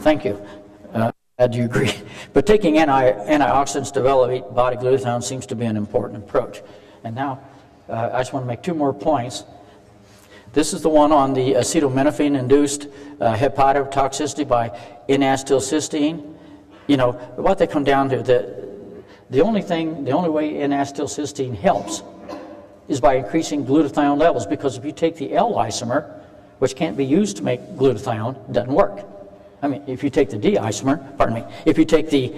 Thank you. Glad you agree. But taking anti antioxidants to elevate body glutathione seems to be an important approach. And now, uh, I just want to make two more points. This is the one on the acetaminophen-induced uh, hepatotoxicity by N-acetylcysteine. You know, what they come down to, the, the only thing, the only way N-acetylcysteine helps is by increasing glutathione levels because if you take the L isomer, which can't be used to make glutathione, it doesn't work. I mean, if you take the D isomer, pardon me, if you take the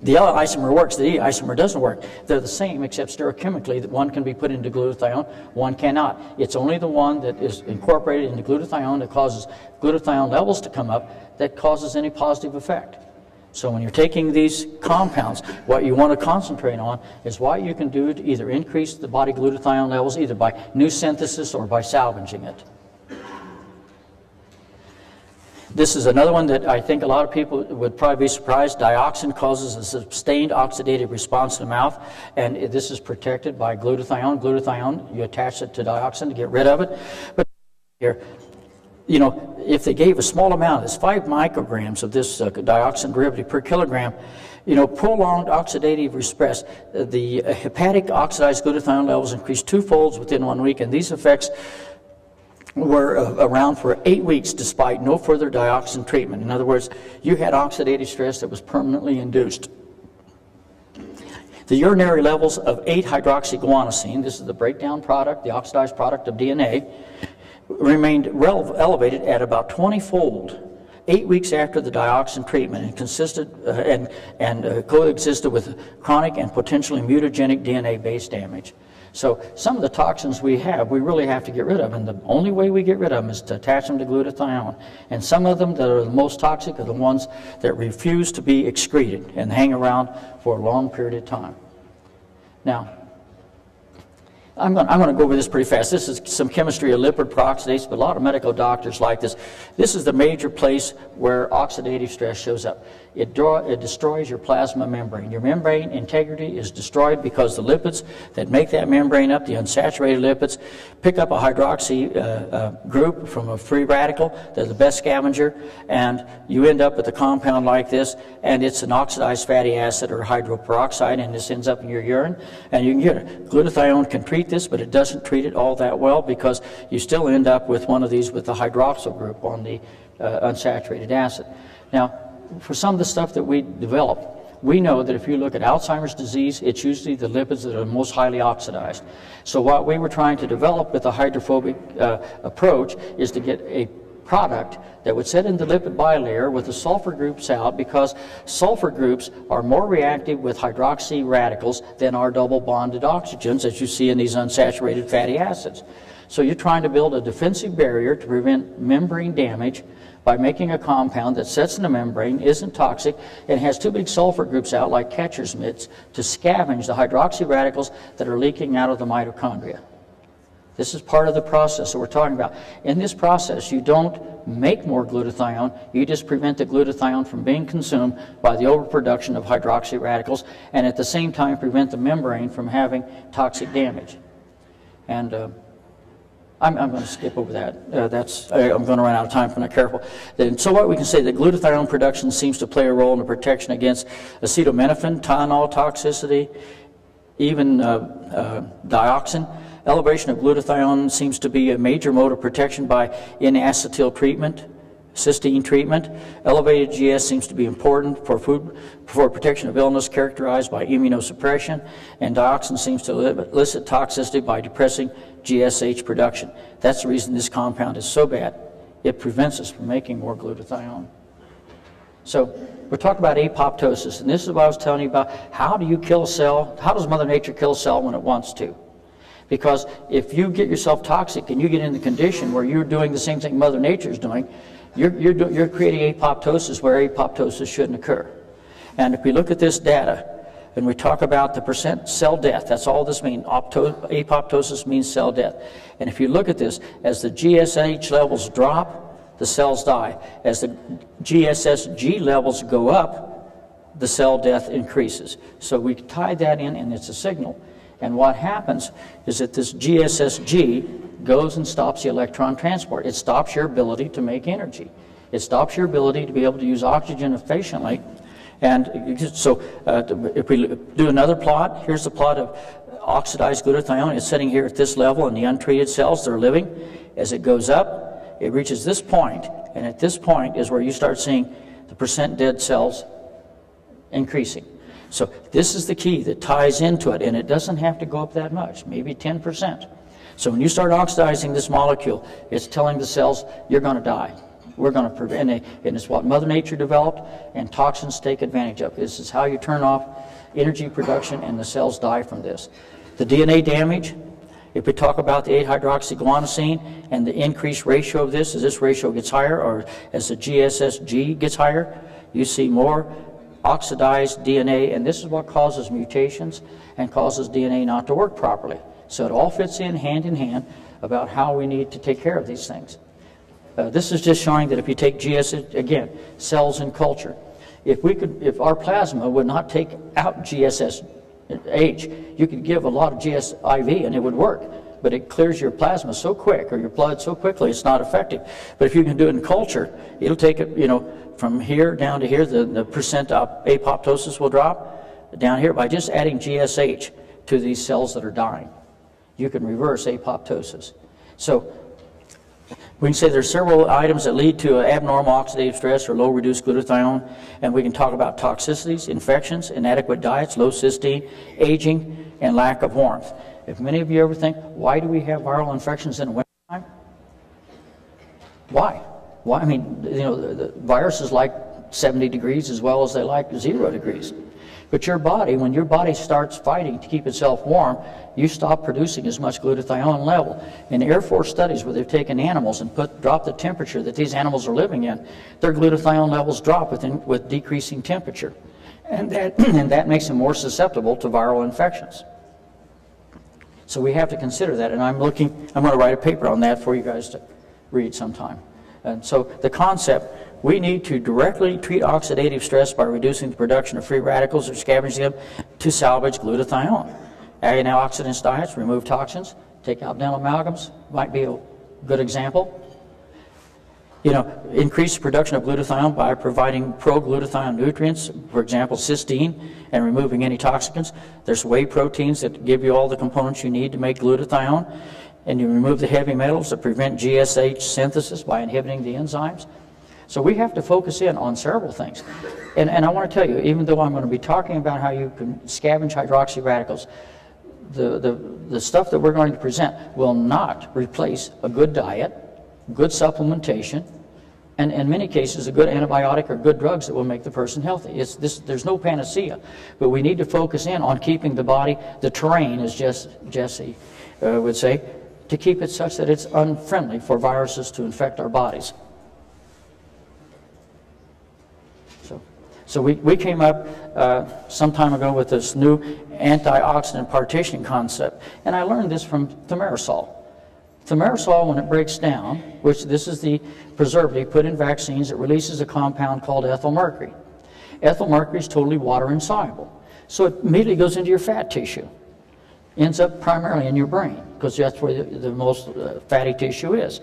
the L isomer works, the E isomer doesn't work. They're the same, except stereochemically, that one can be put into glutathione, one cannot. It's only the one that is incorporated into glutathione that causes glutathione levels to come up that causes any positive effect. So when you're taking these compounds, what you want to concentrate on is what you can do to either increase the body glutathione levels, either by new synthesis or by salvaging it. This is another one that I think a lot of people would probably be surprised. Dioxin causes a sustained oxidative response in the mouth, and this is protected by glutathione. Glutathione, you attach it to dioxin to get rid of it. But here, you know, if they gave a small amount, it's five micrograms of this uh, dioxin derivative per kilogram, you know, prolonged oxidative stress, the hepatic oxidized glutathione levels increased twofolds within one week, and these effects were uh, around for eight weeks despite no further dioxin treatment. In other words, you had oxidative stress that was permanently induced. The urinary levels of 8-hydroxyguanosine, this is the breakdown product, the oxidized product of DNA, remained elevated at about 20-fold eight weeks after the dioxin treatment and consisted uh, and, and uh, coexisted with chronic and potentially mutagenic DNA-based damage. So some of the toxins we have, we really have to get rid of, and the only way we get rid of them is to attach them to glutathione. And some of them that are the most toxic are the ones that refuse to be excreted and hang around for a long period of time. Now, I'm going, I'm going to go over this pretty fast. This is some chemistry of lipid peroxidase, but a lot of medical doctors like this. This is the major place where oxidative stress shows up. It, it destroys your plasma membrane. Your membrane integrity is destroyed because the lipids that make that membrane up, the unsaturated lipids, pick up a hydroxy uh, uh, group from a free radical. They're the best scavenger, and you end up with a compound like this, and it's an oxidized fatty acid or hydroperoxide, and this ends up in your urine, and you can get it. Glutathione can treat this, but it doesn't treat it all that well because you still end up with one of these with the hydroxyl group on the uh, unsaturated acid. Now, for some of the stuff that we develop, we know that if you look at Alzheimer's disease, it's usually the lipids that are most highly oxidized. So what we were trying to develop with the hydrophobic uh, approach is to get a product that would sit in the lipid bilayer with the sulfur groups out because sulfur groups are more reactive with hydroxy radicals than are double bonded oxygens as you see in these unsaturated fatty acids. So you're trying to build a defensive barrier to prevent membrane damage by making a compound that sets in the membrane, isn't toxic, and has two big sulfur groups out like catcher's mitts to scavenge the hydroxy radicals that are leaking out of the mitochondria. This is part of the process that we're talking about. In this process, you don't make more glutathione, you just prevent the glutathione from being consumed by the overproduction of hydroxy radicals, and at the same time prevent the membrane from having toxic damage. And uh, I'm, I'm, going to skip over that. Uh, that's I'm going to run out of time if I'm not careful. Then, so what we can say that glutathione production seems to play a role in the protection against acetaminophen, Tylenol toxicity, even uh, uh, dioxin. Elevation of glutathione seems to be a major mode of protection by N-acetyl treatment, cysteine treatment. Elevated GS seems to be important for food for protection of illness characterized by immunosuppression, and dioxin seems to elicit toxicity by depressing GSH production. That's the reason this compound is so bad. It prevents us from making more glutathione. So we're talking about apoptosis, and this is what I was telling you about. How do you kill a cell? How does Mother Nature kill a cell when it wants to? Because if you get yourself toxic and you get in the condition where you're doing the same thing Mother Nature is doing, you're, you're, you're creating apoptosis where apoptosis shouldn't occur. And if we look at this data, and we talk about the percent cell death, that's all this means. apoptosis means cell death. And if you look at this, as the GSH levels drop, the cells die. As the GSSG levels go up, the cell death increases. So we tie that in, and it's a signal. And what happens is that this GSSG goes and stops the electron transport. It stops your ability to make energy. It stops your ability to be able to use oxygen efficiently. And so uh, if we do another plot, here's the plot of oxidized glutathione. It's sitting here at this level in the untreated cells They're living. As it goes up, it reaches this point, and at this point is where you start seeing the percent dead cells increasing. So this is the key that ties into it, and it doesn't have to go up that much, maybe 10%. So when you start oxidizing this molecule, it's telling the cells you're going to die. We're going to prevent it, and it's what Mother Nature developed, and toxins take advantage of. This is how you turn off energy production, and the cells die from this. The DNA damage, if we talk about the 8-hydroxyguanosine and the increased ratio of this, as this ratio gets higher, or as the GSSG gets higher, you see more oxidized DNA, and this is what causes mutations and causes DNA not to work properly. So it all fits in hand in hand about how we need to take care of these things. Uh, this is just showing that if you take GS, again, cells in culture, if we could, if our plasma would not take out GSSH, you could give a lot of GSIV and it would work. But it clears your plasma so quick or your blood so quickly, it's not effective. But if you can do it in culture, it'll take it, you know, from here down to here, the, the percent apoptosis will drop down here by just adding GSH to these cells that are dying. You can reverse apoptosis. So we can say there's several items that lead to abnormal oxidative stress or low reduced glutathione, and we can talk about toxicities, infections, inadequate diets, low cysteine, aging, and lack of warmth. If many of you ever think, why do we have viral infections in the wintertime? Why? Why? I mean, you know, viruses like 70 degrees as well as they like zero degrees. But your body, when your body starts fighting to keep itself warm, you stop producing as much glutathione level. In Air Force studies where they've taken animals and put drop the temperature that these animals are living in, their glutathione levels drop within, with decreasing temperature. And that, [CLEARS THROAT] and that makes them more susceptible to viral infections. So we have to consider that, and I'm looking, I'm going to write a paper on that for you guys to read sometime. And so the concept, we need to directly treat oxidative stress by reducing the production of free radicals or scavenging them to salvage glutathione. Antioxidants diets, remove toxins, take out dental amalgams, might be a good example you know, increase the production of glutathione by providing pro-glutathione nutrients, for example, cysteine, and removing any toxicants. There's whey proteins that give you all the components you need to make glutathione, and you remove the heavy metals that prevent GSH synthesis by inhibiting the enzymes. So we have to focus in on several things. And, and I want to tell you, even though I'm going to be talking about how you can scavenge hydroxy radicals, the, the, the stuff that we're going to present will not replace a good diet, good supplementation, and in many cases, a good antibiotic or good drugs that will make the person healthy. It's this, there's no panacea, but we need to focus in on keeping the body, the terrain, as Jess, Jesse uh, would say, to keep it such that it's unfriendly for viruses to infect our bodies. So, so we, we came up uh, some time ago with this new antioxidant partitioning concept, and I learned this from thimerosal. Thimerosal, when it breaks down, which this is the preservative put in vaccines, it releases a compound called ethyl mercury. Ethyl mercury is totally water insoluble. So it immediately goes into your fat tissue. Ends up primarily in your brain, because that's where the, the most uh, fatty tissue is.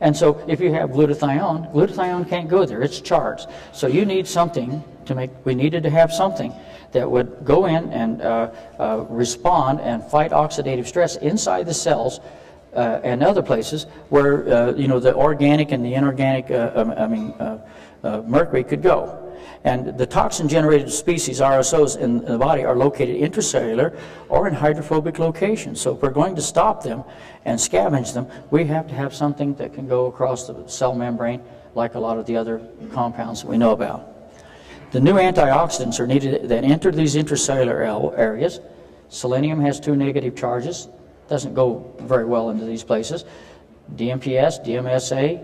And so if you have glutathione, glutathione can't go there, it's charged. So you need something to make, we needed to have something that would go in and uh, uh, respond and fight oxidative stress inside the cells uh, and other places where uh, you know the organic and the inorganic, uh, um, I mean, uh, mercury could go. And the toxin-generated species, RSOs, in the body are located intracellular or in hydrophobic locations. So if we're going to stop them and scavenge them, we have to have something that can go across the cell membrane like a lot of the other compounds that we know about. The new antioxidants are needed that enter these intracellular areas. Selenium has two negative charges doesn't go very well into these places. DMPS, DMSA,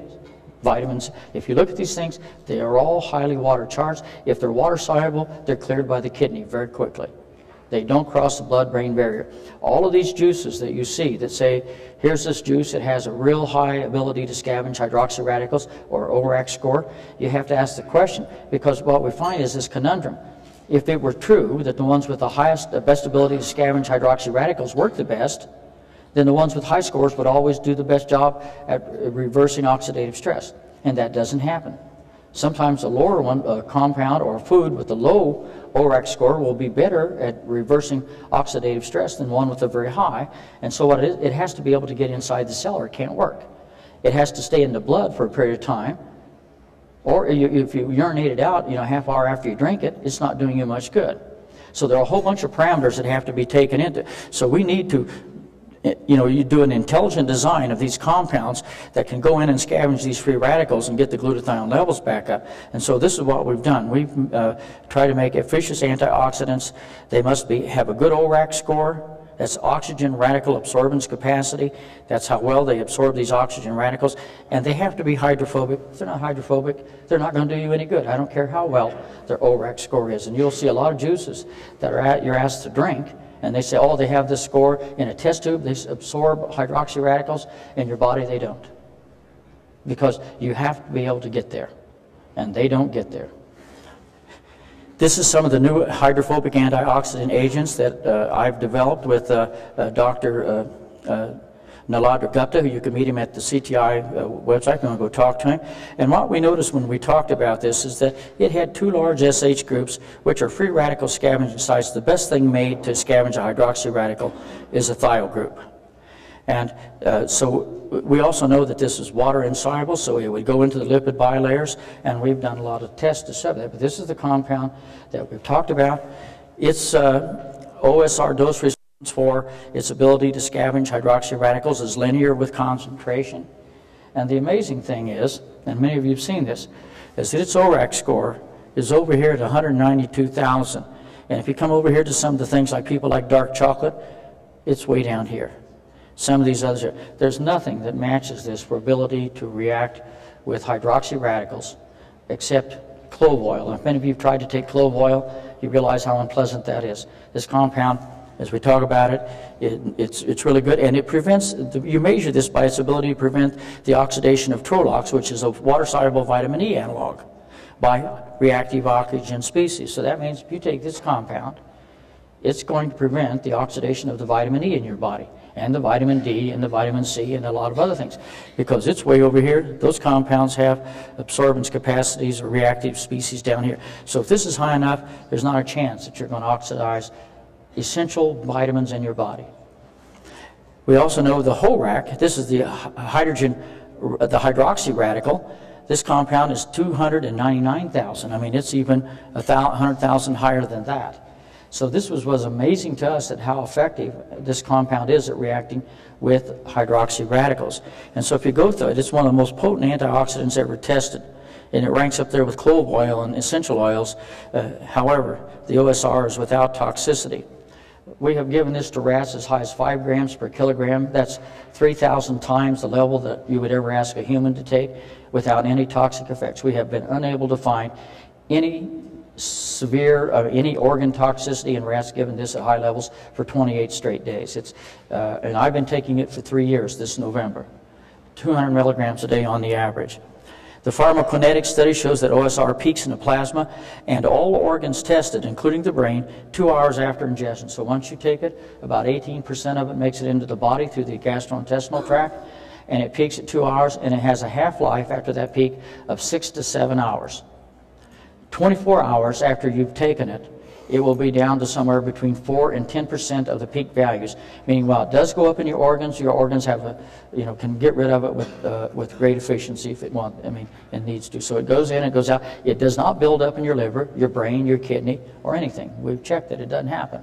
vitamins. If you look at these things, they are all highly water charged. If they're water soluble, they're cleared by the kidney very quickly. They don't cross the blood-brain barrier. All of these juices that you see that say, here's this juice, it has a real high ability to scavenge hydroxy radicals or ORAC score, you have to ask the question because what we find is this conundrum. If it were true that the ones with the highest, the best ability to scavenge hydroxy radicals work the best, then the ones with high scores would always do the best job at reversing oxidative stress. And that doesn't happen. Sometimes a lower one, a compound or food with a low ORAC score will be better at reversing oxidative stress than one with a very high. And so what it has to be able to get inside the cell or it can't work. It has to stay in the blood for a period of time. Or if you urinate it out, you know, half hour after you drink it, it's not doing you much good. So there are a whole bunch of parameters that have to be taken into. So we need to you know, you do an intelligent design of these compounds that can go in and scavenge these free radicals and get the glutathione levels back up. And so this is what we've done. We've uh, tried to make efficient antioxidants. They must be have a good ORAC score. That's oxygen radical absorbance capacity. That's how well they absorb these oxygen radicals. And they have to be hydrophobic. If they're not hydrophobic, they're not going to do you any good. I don't care how well their ORAC score is. And you'll see a lot of juices that are at, you're asked to drink and they say, oh, they have this score in a test tube, they absorb hydroxy radicals, in your body they don't. because you have to be able to get there, and they don't get there. This is some of the new hydrophobic antioxidant agents that uh, I've developed with uh, uh, Dr. Uh, Gupta, who you can meet him at the CTI uh, website. You want to go talk to him. And what we noticed when we talked about this is that it had two large SH groups, which are free radical scavenging sites. The best thing made to scavenge a hydroxy radical is a thiol group. And uh, so we also know that this is water insoluble, so it would go into the lipid bilayers, and we've done a lot of tests to show that. But this is the compound that we've talked about. It's uh, OSR dose for its ability to scavenge hydroxy radicals is linear with concentration. And the amazing thing is, and many of you have seen this, is that its ORAC score is over here at 192,000. And if you come over here to some of the things like people like dark chocolate, it's way down here some of these others. Are, there's nothing that matches this for ability to react with hydroxy radicals except clove oil. If many of you have tried to take clove oil, you realize how unpleasant that is. This compound, as we talk about it, it it's, it's really good, and it prevents, you measure this by its ability to prevent the oxidation of Trolox, which is a water-soluble vitamin E analog, by reactive oxygen species. So that means if you take this compound, it's going to prevent the oxidation of the vitamin E in your body and the vitamin D and the vitamin C and a lot of other things. Because it's way over here, those compounds have absorbance capacities or reactive species down here. So if this is high enough, there's not a chance that you're going to oxidize essential vitamins in your body. We also know the HORAC, this is the hydrogen, the hydroxy radical. This compound is 299,000. I mean, it's even 100,000 higher than that. So this was, was amazing to us at how effective this compound is at reacting with hydroxy radicals. And so if you go through it, it's one of the most potent antioxidants ever tested. And it ranks up there with clove oil and essential oils. Uh, however, the OSR is without toxicity. We have given this to rats as high as 5 grams per kilogram. That's 3,000 times the level that you would ever ask a human to take without any toxic effects. We have been unable to find any severe uh, any organ toxicity in rats given this at high levels for 28 straight days. It's, uh, and I've been taking it for three years this November, 200 milligrams a day on the average. The pharmacokinetic study shows that OSR peaks in the plasma and all organs tested, including the brain, two hours after ingestion. So once you take it, about 18% of it makes it into the body through the gastrointestinal tract, and it peaks at two hours, and it has a half-life after that peak of six to seven hours. 24 hours after you've taken it, it will be down to somewhere between 4 and 10% of the peak values, meaning while it does go up in your organs, your organs have a, you know, can get rid of it with, uh, with great efficiency if it wants, I mean, it needs to. So it goes in, it goes out. It does not build up in your liver, your brain, your kidney, or anything. We've checked that It doesn't happen.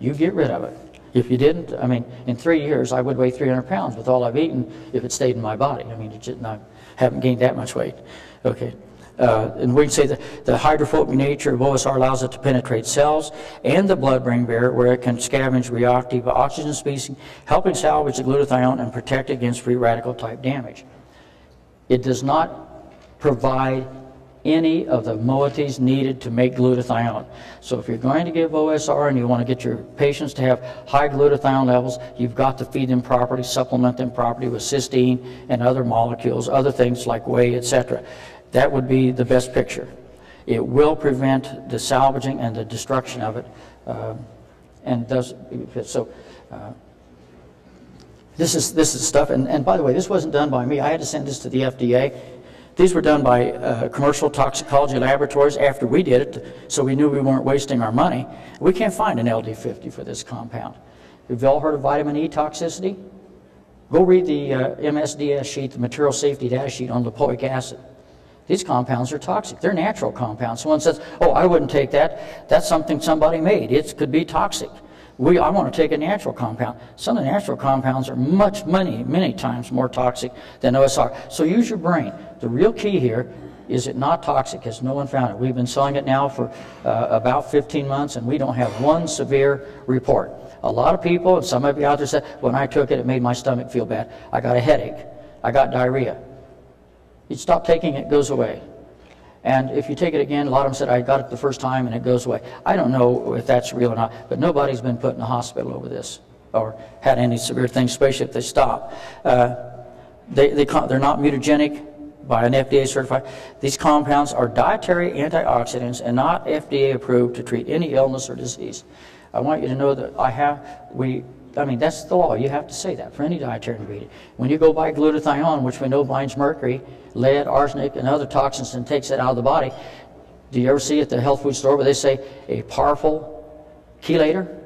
You get rid of it. If you didn't, I mean, in three years, I would weigh 300 pounds with all I've eaten if it stayed in my body. I mean, it just, I haven't gained that much weight. Okay. Uh, and we can say that the hydrophobic nature of OSR allows it to penetrate cells and the blood-brain barrier where it can scavenge reactive oxygen species, helping salvage the glutathione and protect against free radical type damage. It does not provide any of the moieties needed to make glutathione. So if you're going to give OSR and you want to get your patients to have high glutathione levels, you've got to feed them properly, supplement them properly with cysteine and other molecules, other things like whey, etc. That would be the best picture. It will prevent the salvaging and the destruction of it, uh, and does so. Uh, this is this is stuff, and, and by the way, this wasn't done by me. I had to send this to the FDA. These were done by uh, commercial toxicology laboratories after we did it, so we knew we weren't wasting our money. We can't find an LD50 for this compound. You've all heard of vitamin E toxicity? Go read the uh, MSDS sheet, the material safety data sheet on lipoic acid. These compounds are toxic. They're natural compounds. Someone says, oh, I wouldn't take that. That's something somebody made. It could be toxic. We, I want to take a natural compound. Some of the natural compounds are much, many, many times more toxic than OSR. So use your brain. The real key here is it not toxic? Has no one found it? We've been selling it now for uh, about 15 months, and we don't have one severe report. A lot of people, and some of you out there said, when I took it, it made my stomach feel bad. I got a headache. I got diarrhea. You stop taking it, it goes away. And if you take it again, a lot of them said, I got it the first time and it goes away. I don't know if that's real or not, but nobody's been put in the hospital over this or had any severe things, especially if they stop. Uh, they, they, they're not mutagenic. by an FDA certified. These compounds are dietary antioxidants and not FDA approved to treat any illness or disease. I want you to know that I have, we, I mean, that's the law. You have to say that for any dietary ingredient. When you go buy glutathione, which we know binds mercury, lead, arsenic, and other toxins and takes it out of the body, do you ever see at the health food store where they say a powerful chelator?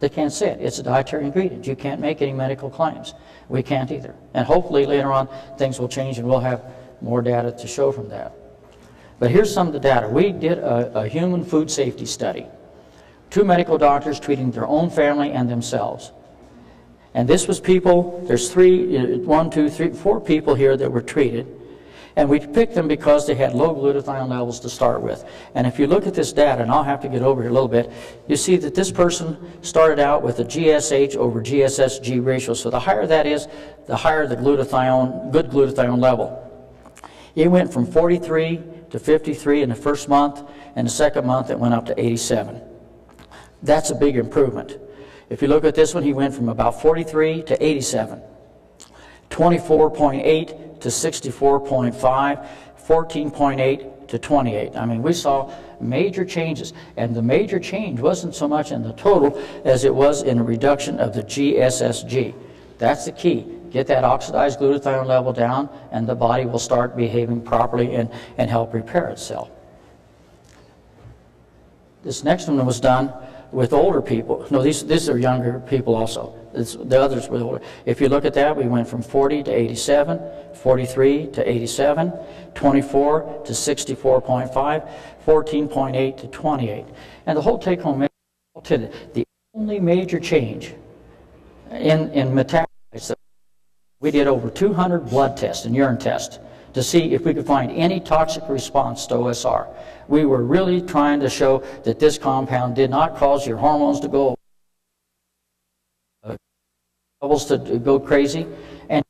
They can't say it. It's a dietary ingredient. You can't make any medical claims. We can't either. And hopefully later on things will change and we'll have more data to show from that. But here's some of the data. We did a, a human food safety study. Two medical doctors treating their own family and themselves. And this was people, there's three, uh, one, two, three, four people here that were treated. And we picked them because they had low glutathione levels to start with. And if you look at this data, and I'll have to get over here a little bit, you see that this person started out with a GSH over GSSG ratio. So the higher that is, the higher the glutathione, good glutathione level. It went from 43 to 53 in the first month, and the second month it went up to 87. That's a big improvement. If you look at this one, he went from about 43 to 87. 24.8 to 64.5, 14.8 to 28. I mean, we saw major changes, and the major change wasn't so much in the total as it was in a reduction of the GSSG. That's the key. Get that oxidized glutathione level down, and the body will start behaving properly and, and help repair itself. This next one was done with older people. No, these, these are younger people also. The others were older. If you look at that, we went from 40 to 87, 43 to 87, 24 to 64.5, 14.8 to 28. And the whole take-home message the only major change in, in metabolites, we did over 200 blood tests and urine tests to see if we could find any toxic response to OSR. We were really trying to show that this compound did not cause your hormones to go uh, levels to go crazy. And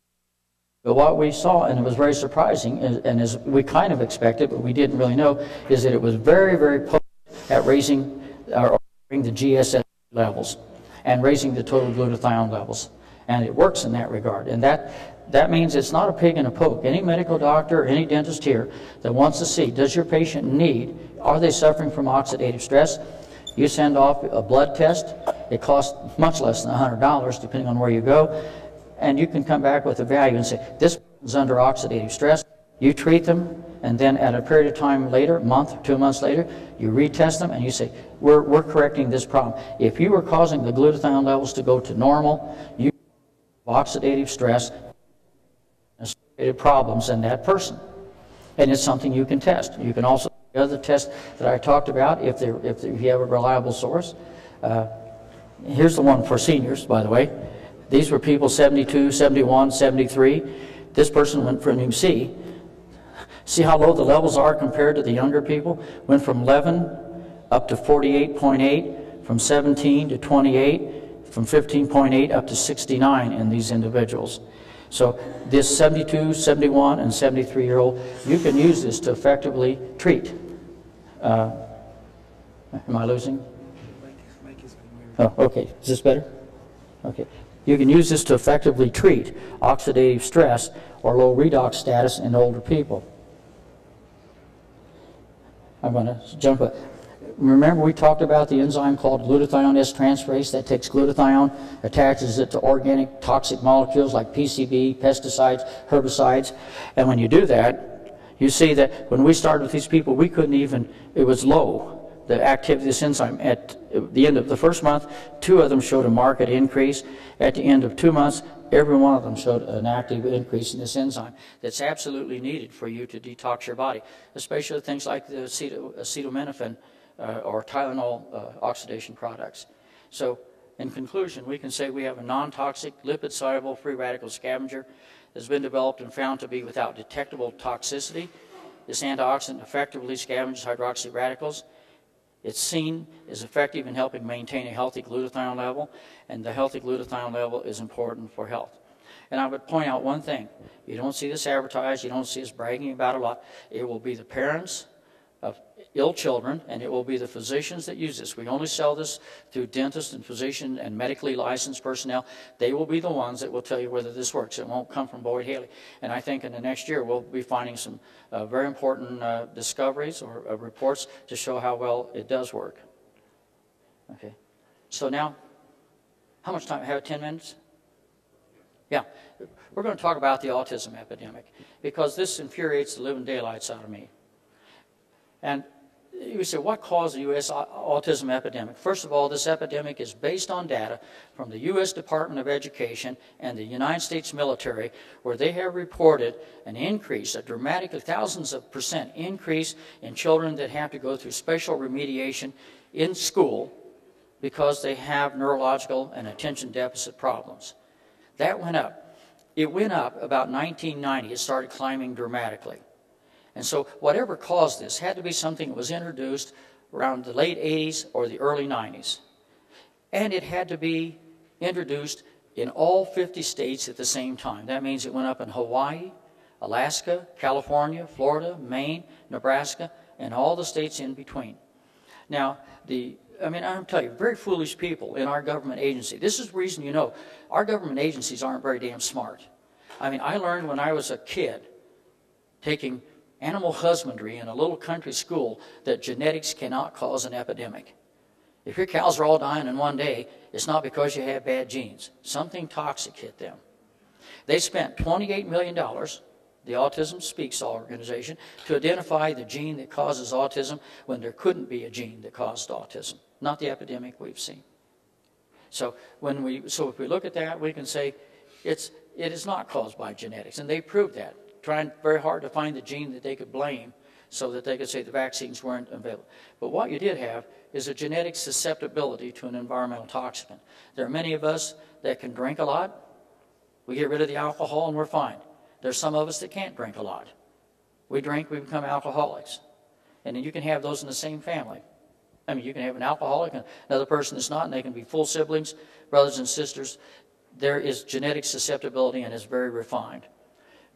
what we saw, and it was very surprising, and as we kind of expected, but we didn't really know, is that it was very, very potent at raising or the GSS levels and raising the total glutathione levels. And it works in that regard. And that, that means it's not a pig in a poke. Any medical doctor or any dentist here that wants to see, does your patient need, are they suffering from oxidative stress? You send off a blood test. It costs much less than $100, depending on where you go. And you can come back with a value and say, this is under oxidative stress. You treat them, and then at a period of time later, month, two months later, you retest them and you say, we're, we're correcting this problem. If you were causing the glutathione levels to go to normal, you oxidative stress problems in that person. And it's something you can test. You can also the other tests that I talked about, if, if, if you have a reliable source. Uh, here's the one for seniors, by the way. These were people 72, 71, 73. This person went from, you see, see how low the levels are compared to the younger people? Went from 11 up to 48.8, from 17 to 28, from 15.8 up to 69 in these individuals. So this 72, 71, and 73 year old, you can use this to effectively treat. Uh, am I losing? Oh, okay. Is this better? Okay. You can use this to effectively treat oxidative stress or low redox status in older people. I'm going to jump up remember we talked about the enzyme called glutathione S transferase that takes glutathione, attaches it to organic toxic molecules like PCB, pesticides, herbicides. And when you do that, you see that when we started with these people, we couldn't even, it was low, the activity of this enzyme. At the end of the first month, two of them showed a marked increase. At the end of two months, every one of them showed an active increase in this enzyme that's absolutely needed for you to detox your body, especially things like the acetaminophen uh, or Tylenol uh, oxidation products. So in conclusion, we can say we have a non-toxic, lipid-soluble free radical scavenger that's been developed and found to be without detectable toxicity. This antioxidant effectively scavenges hydroxy radicals. It's seen as effective in helping maintain a healthy glutathione level, and the healthy glutathione level is important for health. And I would point out one thing. You don't see this advertised. You don't see us bragging about a lot. It will be the parents of ill children, and it will be the physicians that use this. We only sell this through dentists and physician and medically licensed personnel. They will be the ones that will tell you whether this works. It won't come from Boyd Haley. And I think in the next year we'll be finding some uh, very important uh, discoveries or uh, reports to show how well it does work. Okay. So now, how much time? Have 10 minutes? Yeah. We're going to talk about the autism epidemic because this infuriates the living daylights out of me. And you say, what caused the U.S. autism epidemic? First of all, this epidemic is based on data from the U.S. Department of Education and the United States military, where they have reported an increase, a dramatic thousands of percent increase in children that have to go through special remediation in school because they have neurological and attention deficit problems. That went up. It went up about 1990. It started climbing dramatically. And so whatever caused this had to be something that was introduced around the late 80s or the early 90s. And it had to be introduced in all 50 states at the same time. That means it went up in Hawaii, Alaska, California, Florida, Maine, Nebraska, and all the states in between. Now, the I mean, I'm telling you, very foolish people in our government agency. This is the reason you know our government agencies aren't very damn smart. I mean, I learned when I was a kid taking animal husbandry in a little country school that genetics cannot cause an epidemic. If your cows are all dying in one day, it's not because you have bad genes. Something toxic hit them. They spent $28 million, the Autism Speaks organization, to identify the gene that causes autism when there couldn't be a gene that caused autism, not the epidemic we've seen. So when we so if we look at that, we can say it's it is not caused by genetics, and they proved that trying very hard to find the gene that they could blame so that they could say the vaccines weren't available. But what you did have is a genetic susceptibility to an environmental toxin. There are many of us that can drink a lot. We get rid of the alcohol and we're fine. There's some of us that can't drink a lot. We drink, we become alcoholics. And then you can have those in the same family. I mean, you can have an alcoholic and another person that's not, and they can be full siblings, brothers and sisters. There is genetic susceptibility and it's very refined.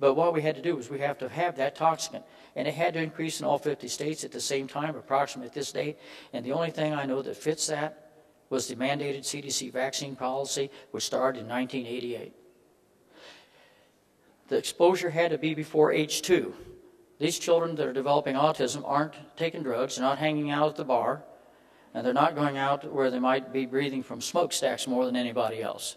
But what we had to do was we have to have that toxin. And it had to increase in all 50 states at the same time, approximately at this date. And the only thing I know that fits that was the mandated CDC vaccine policy, which started in 1988. The exposure had to be before age two. These children that are developing autism aren't taking drugs, they're not hanging out at the bar, and they're not going out where they might be breathing from smokestacks more than anybody else.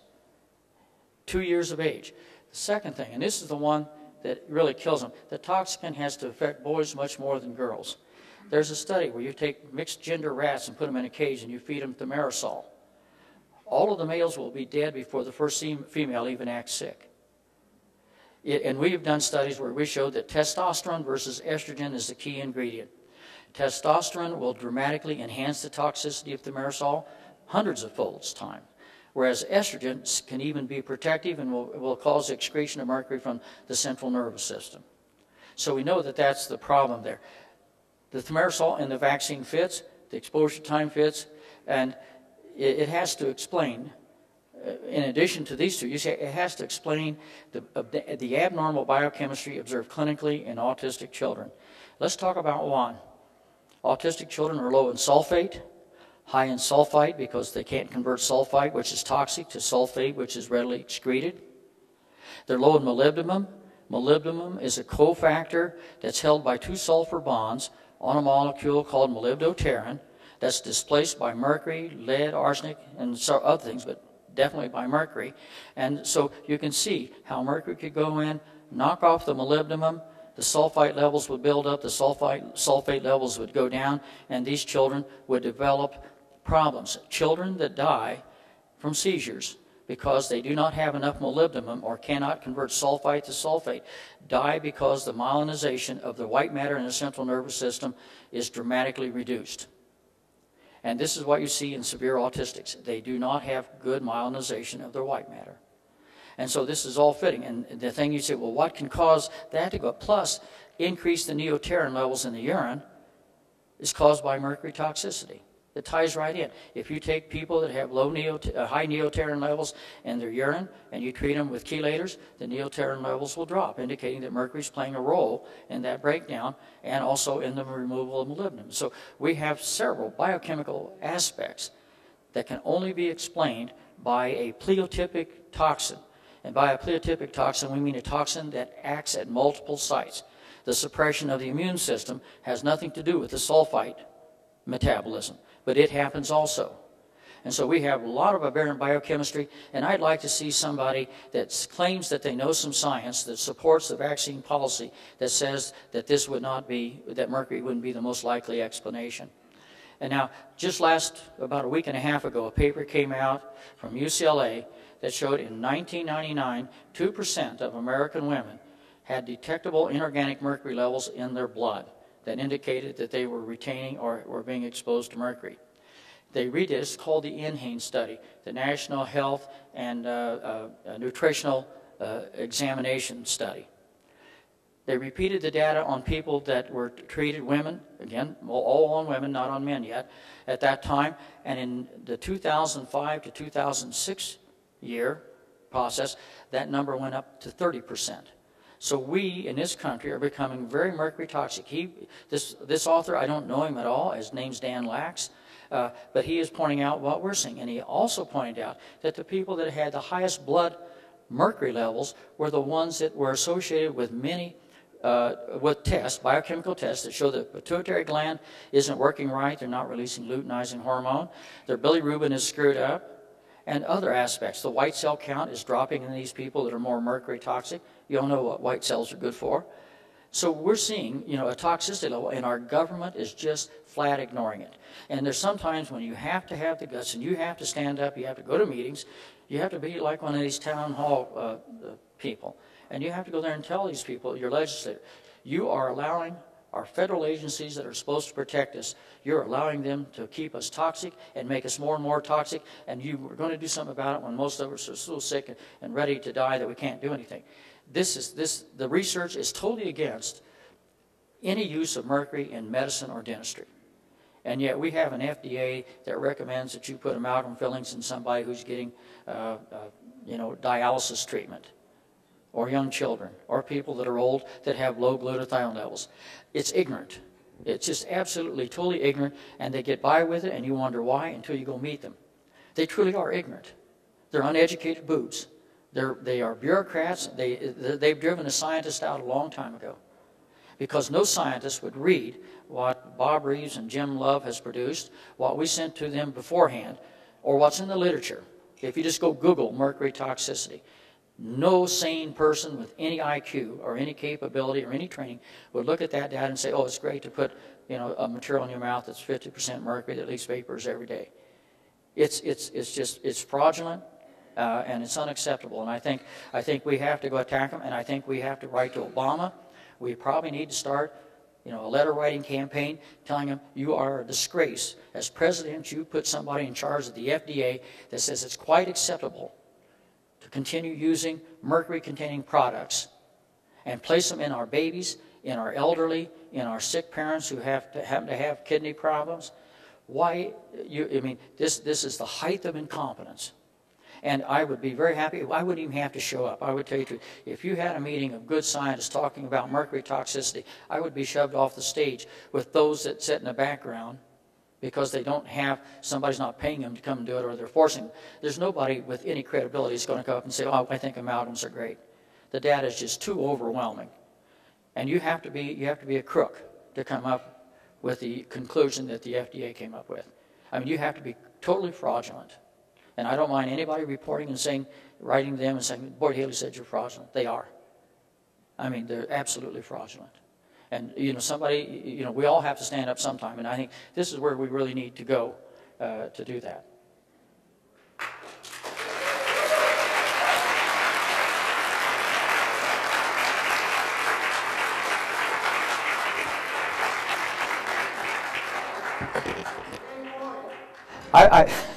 Two years of age. Second thing, and this is the one that really kills them, the toxin has to affect boys much more than girls. There's a study where you take mixed gender rats and put them in a cage and you feed them thimerosal. All of the males will be dead before the first female even acts sick. It, and we've done studies where we showed that testosterone versus estrogen is the key ingredient. Testosterone will dramatically enhance the toxicity of thimerosal hundreds of folds time whereas estrogens can even be protective and will, will cause excretion of mercury from the central nervous system. So we know that that's the problem there. The thimerosal in the vaccine fits, the exposure time fits, and it, it has to explain, uh, in addition to these two, it has to explain the, the abnormal biochemistry observed clinically in autistic children. Let's talk about one. Autistic children are low in sulfate, high in sulfite because they can't convert sulfite, which is toxic, to sulfate, which is readily excreted. They're low in molybdenum. Molybdenum is a cofactor that's held by two sulfur bonds on a molecule called molybdopterin that's displaced by mercury, lead, arsenic, and other things, but definitely by mercury. And so you can see how mercury could go in, knock off the molybdenum, the sulfite levels would build up, the sulfite, sulfate levels would go down, and these children would develop problems. Children that die from seizures because they do not have enough molybdenum or cannot convert sulfite to sulfate die because the myelinization of the white matter in the central nervous system is dramatically reduced. And this is what you see in severe autistics. They do not have good myelinization of their white matter. And so this is all fitting. And the thing you say, well, what can cause that to go? up? Plus, increase the neopterin levels in the urine is caused by mercury toxicity. It ties right in. If you take people that have low neo, uh, high neopterin levels in their urine and you treat them with chelators, the neopterin levels will drop, indicating that mercury is playing a role in that breakdown and also in the removal of molybdenum. So we have several biochemical aspects that can only be explained by a pleiotypic toxin. And by a pleiotypic toxin, we mean a toxin that acts at multiple sites. The suppression of the immune system has nothing to do with the sulfite metabolism but it happens also. And so we have a lot of aberrant biochemistry, and I'd like to see somebody that claims that they know some science that supports the vaccine policy that says that this would not be, that mercury wouldn't be the most likely explanation. And now, just last, about a week and a half ago, a paper came out from UCLA that showed in 1999, 2% of American women had detectable inorganic mercury levels in their blood that indicated that they were retaining or were being exposed to mercury. They read this, called the NHANES study, the National Health and uh, uh, Nutritional uh, Examination Study. They repeated the data on people that were treated, women, again, all on women, not on men yet, at that time. And in the 2005 to 2006 year process, that number went up to 30 percent. So we in this country are becoming very mercury toxic. He, this, this author, I don't know him at all. His name's Dan Laks. Uh, but he is pointing out what we're seeing. And he also pointed out that the people that had the highest blood mercury levels were the ones that were associated with many uh, with tests, biochemical tests that show that the pituitary gland isn't working right. They're not releasing luteinizing hormone. Their bilirubin is screwed up. And other aspects. The white cell count is dropping in these people that are more mercury toxic. You all know what white cells are good for. So we're seeing, you know, a toxicity level, and our government is just flat ignoring it. And there's sometimes when you have to have the guts and you have to stand up, you have to go to meetings, you have to be like one of these town hall uh, uh people, and you have to go there and tell these people, your legislator, you are allowing our federal agencies that are supposed to protect us, you're allowing them to keep us toxic and make us more and more toxic, and you are going to do something about it when most of us are so sick and ready to die that we can't do anything. This is this the research is totally against any use of mercury in medicine or dentistry. And yet we have an FDA that recommends that you put amalgam fillings in somebody who's getting, uh, uh, you know, dialysis treatment, or young children, or people that are old that have low glutathione levels. It's ignorant. It's just absolutely, totally ignorant, and they get by with it, and you wonder why until you go meet them. They truly are ignorant. They're uneducated boobs. They're, they are bureaucrats. They, they've driven a scientist out a long time ago because no scientist would read what Bob Reeves and Jim Love has produced, what we sent to them beforehand, or what's in the literature. If you just go Google mercury toxicity, no sane person with any IQ or any capability or any training would look at that data and say, oh, it's great to put you know, a material in your mouth that's 50% mercury that leaks vapors every day. It's, it's, it's just, it's fraudulent uh, and it's unacceptable. And I think, I think we have to go attack them, and I think we have to write to Obama. We probably need to start you know, a letter writing campaign telling him you are a disgrace. As president, you put somebody in charge of the FDA that says it's quite acceptable to continue using mercury containing products and place them in our babies, in our elderly, in our sick parents who have to happen to have kidney problems. Why, you, I mean, this, this is the height of incompetence. And I would be very happy. I wouldn't even have to show up. I would tell you, if you had a meeting of good scientists talking about mercury toxicity, I would be shoved off the stage with those that sit in the background because they don't have, somebody's not paying them to come and do it or they're forcing. There's nobody with any credibility that's going to come up and say, oh, I think amalgams are great. The data is just too overwhelming. And you have to be, you have to be a crook to come up with the conclusion that the FDA came up with. I mean, you have to be totally fraudulent. And I don't mind anybody reporting and saying, writing to them and saying, Boyd Haley said you're fraudulent. They are. I mean, they're absolutely fraudulent. And, you know, somebody, you know, we all have to stand up sometime. And I think this is where we really need to go uh, to do that. I, I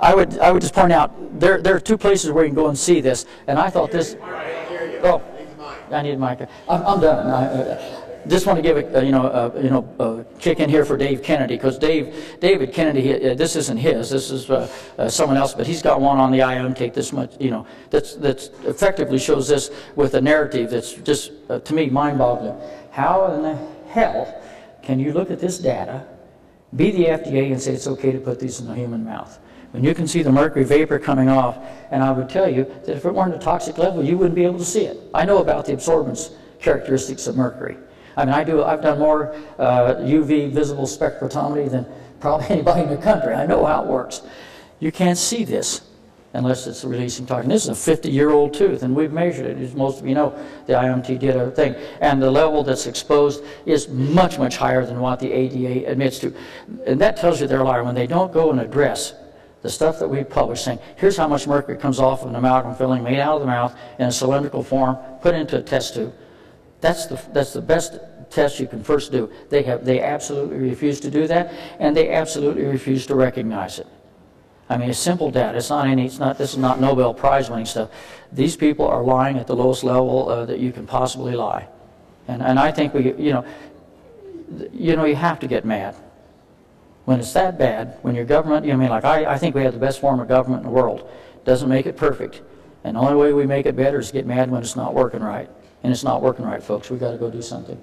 I would, I would just point out there, there are two places where you can go and see this, and I thought this. Oh, I need a mic. I'm, I'm done. I, uh, just want to give a, you know, a, you know, a kick in here for Dave Kennedy, because Dave, David Kennedy, he- uh, this isn't his, this is uh, uh, someone else, but he's got one on the IM take this much, you know, that's, that's effectively shows this with a narrative that's just, uh, to me, mind-boggling. How in the hell can you look at this data, be the FDA and say it's okay to put these in the human mouth? When you can see the mercury vapor coming off, and I would tell you that if it weren't a toxic level, you wouldn't be able to see it. I know about the absorbance characteristics of mercury. I mean, I do, I've done more uh, UV visible spectrophotometry than probably [LAUGHS] anybody in the country. I know how it works. You can't see this unless it's releasing toxin. This is a 50-year-old tooth, and we've measured it. As most of you know, the IMT did a thing. And the level that's exposed is much, much higher than what the ADA admits to. And that tells you they're a liar. When they don't go and address the stuff that we publish saying, here's how much mercury comes off of an amalgam filling made out of the mouth in a cylindrical form, put into a test tube. That's the, that's the best test you can first do. They, have, they absolutely refuse to do that, and they absolutely refuse to recognize it. I mean, it's simple data. It's not any, it's not, this is not Nobel Prize winning stuff. These people are lying at the lowest level uh, that you can possibly lie. And, and I think we, you know, you know, you have to get mad. When it's that bad, when your government, you know, I mean, like, I, I think we have the best form of government in the world. Doesn't make it perfect. And the only way we make it better is get mad when it's not working right. And it's not working right, folks. We've got to go do something.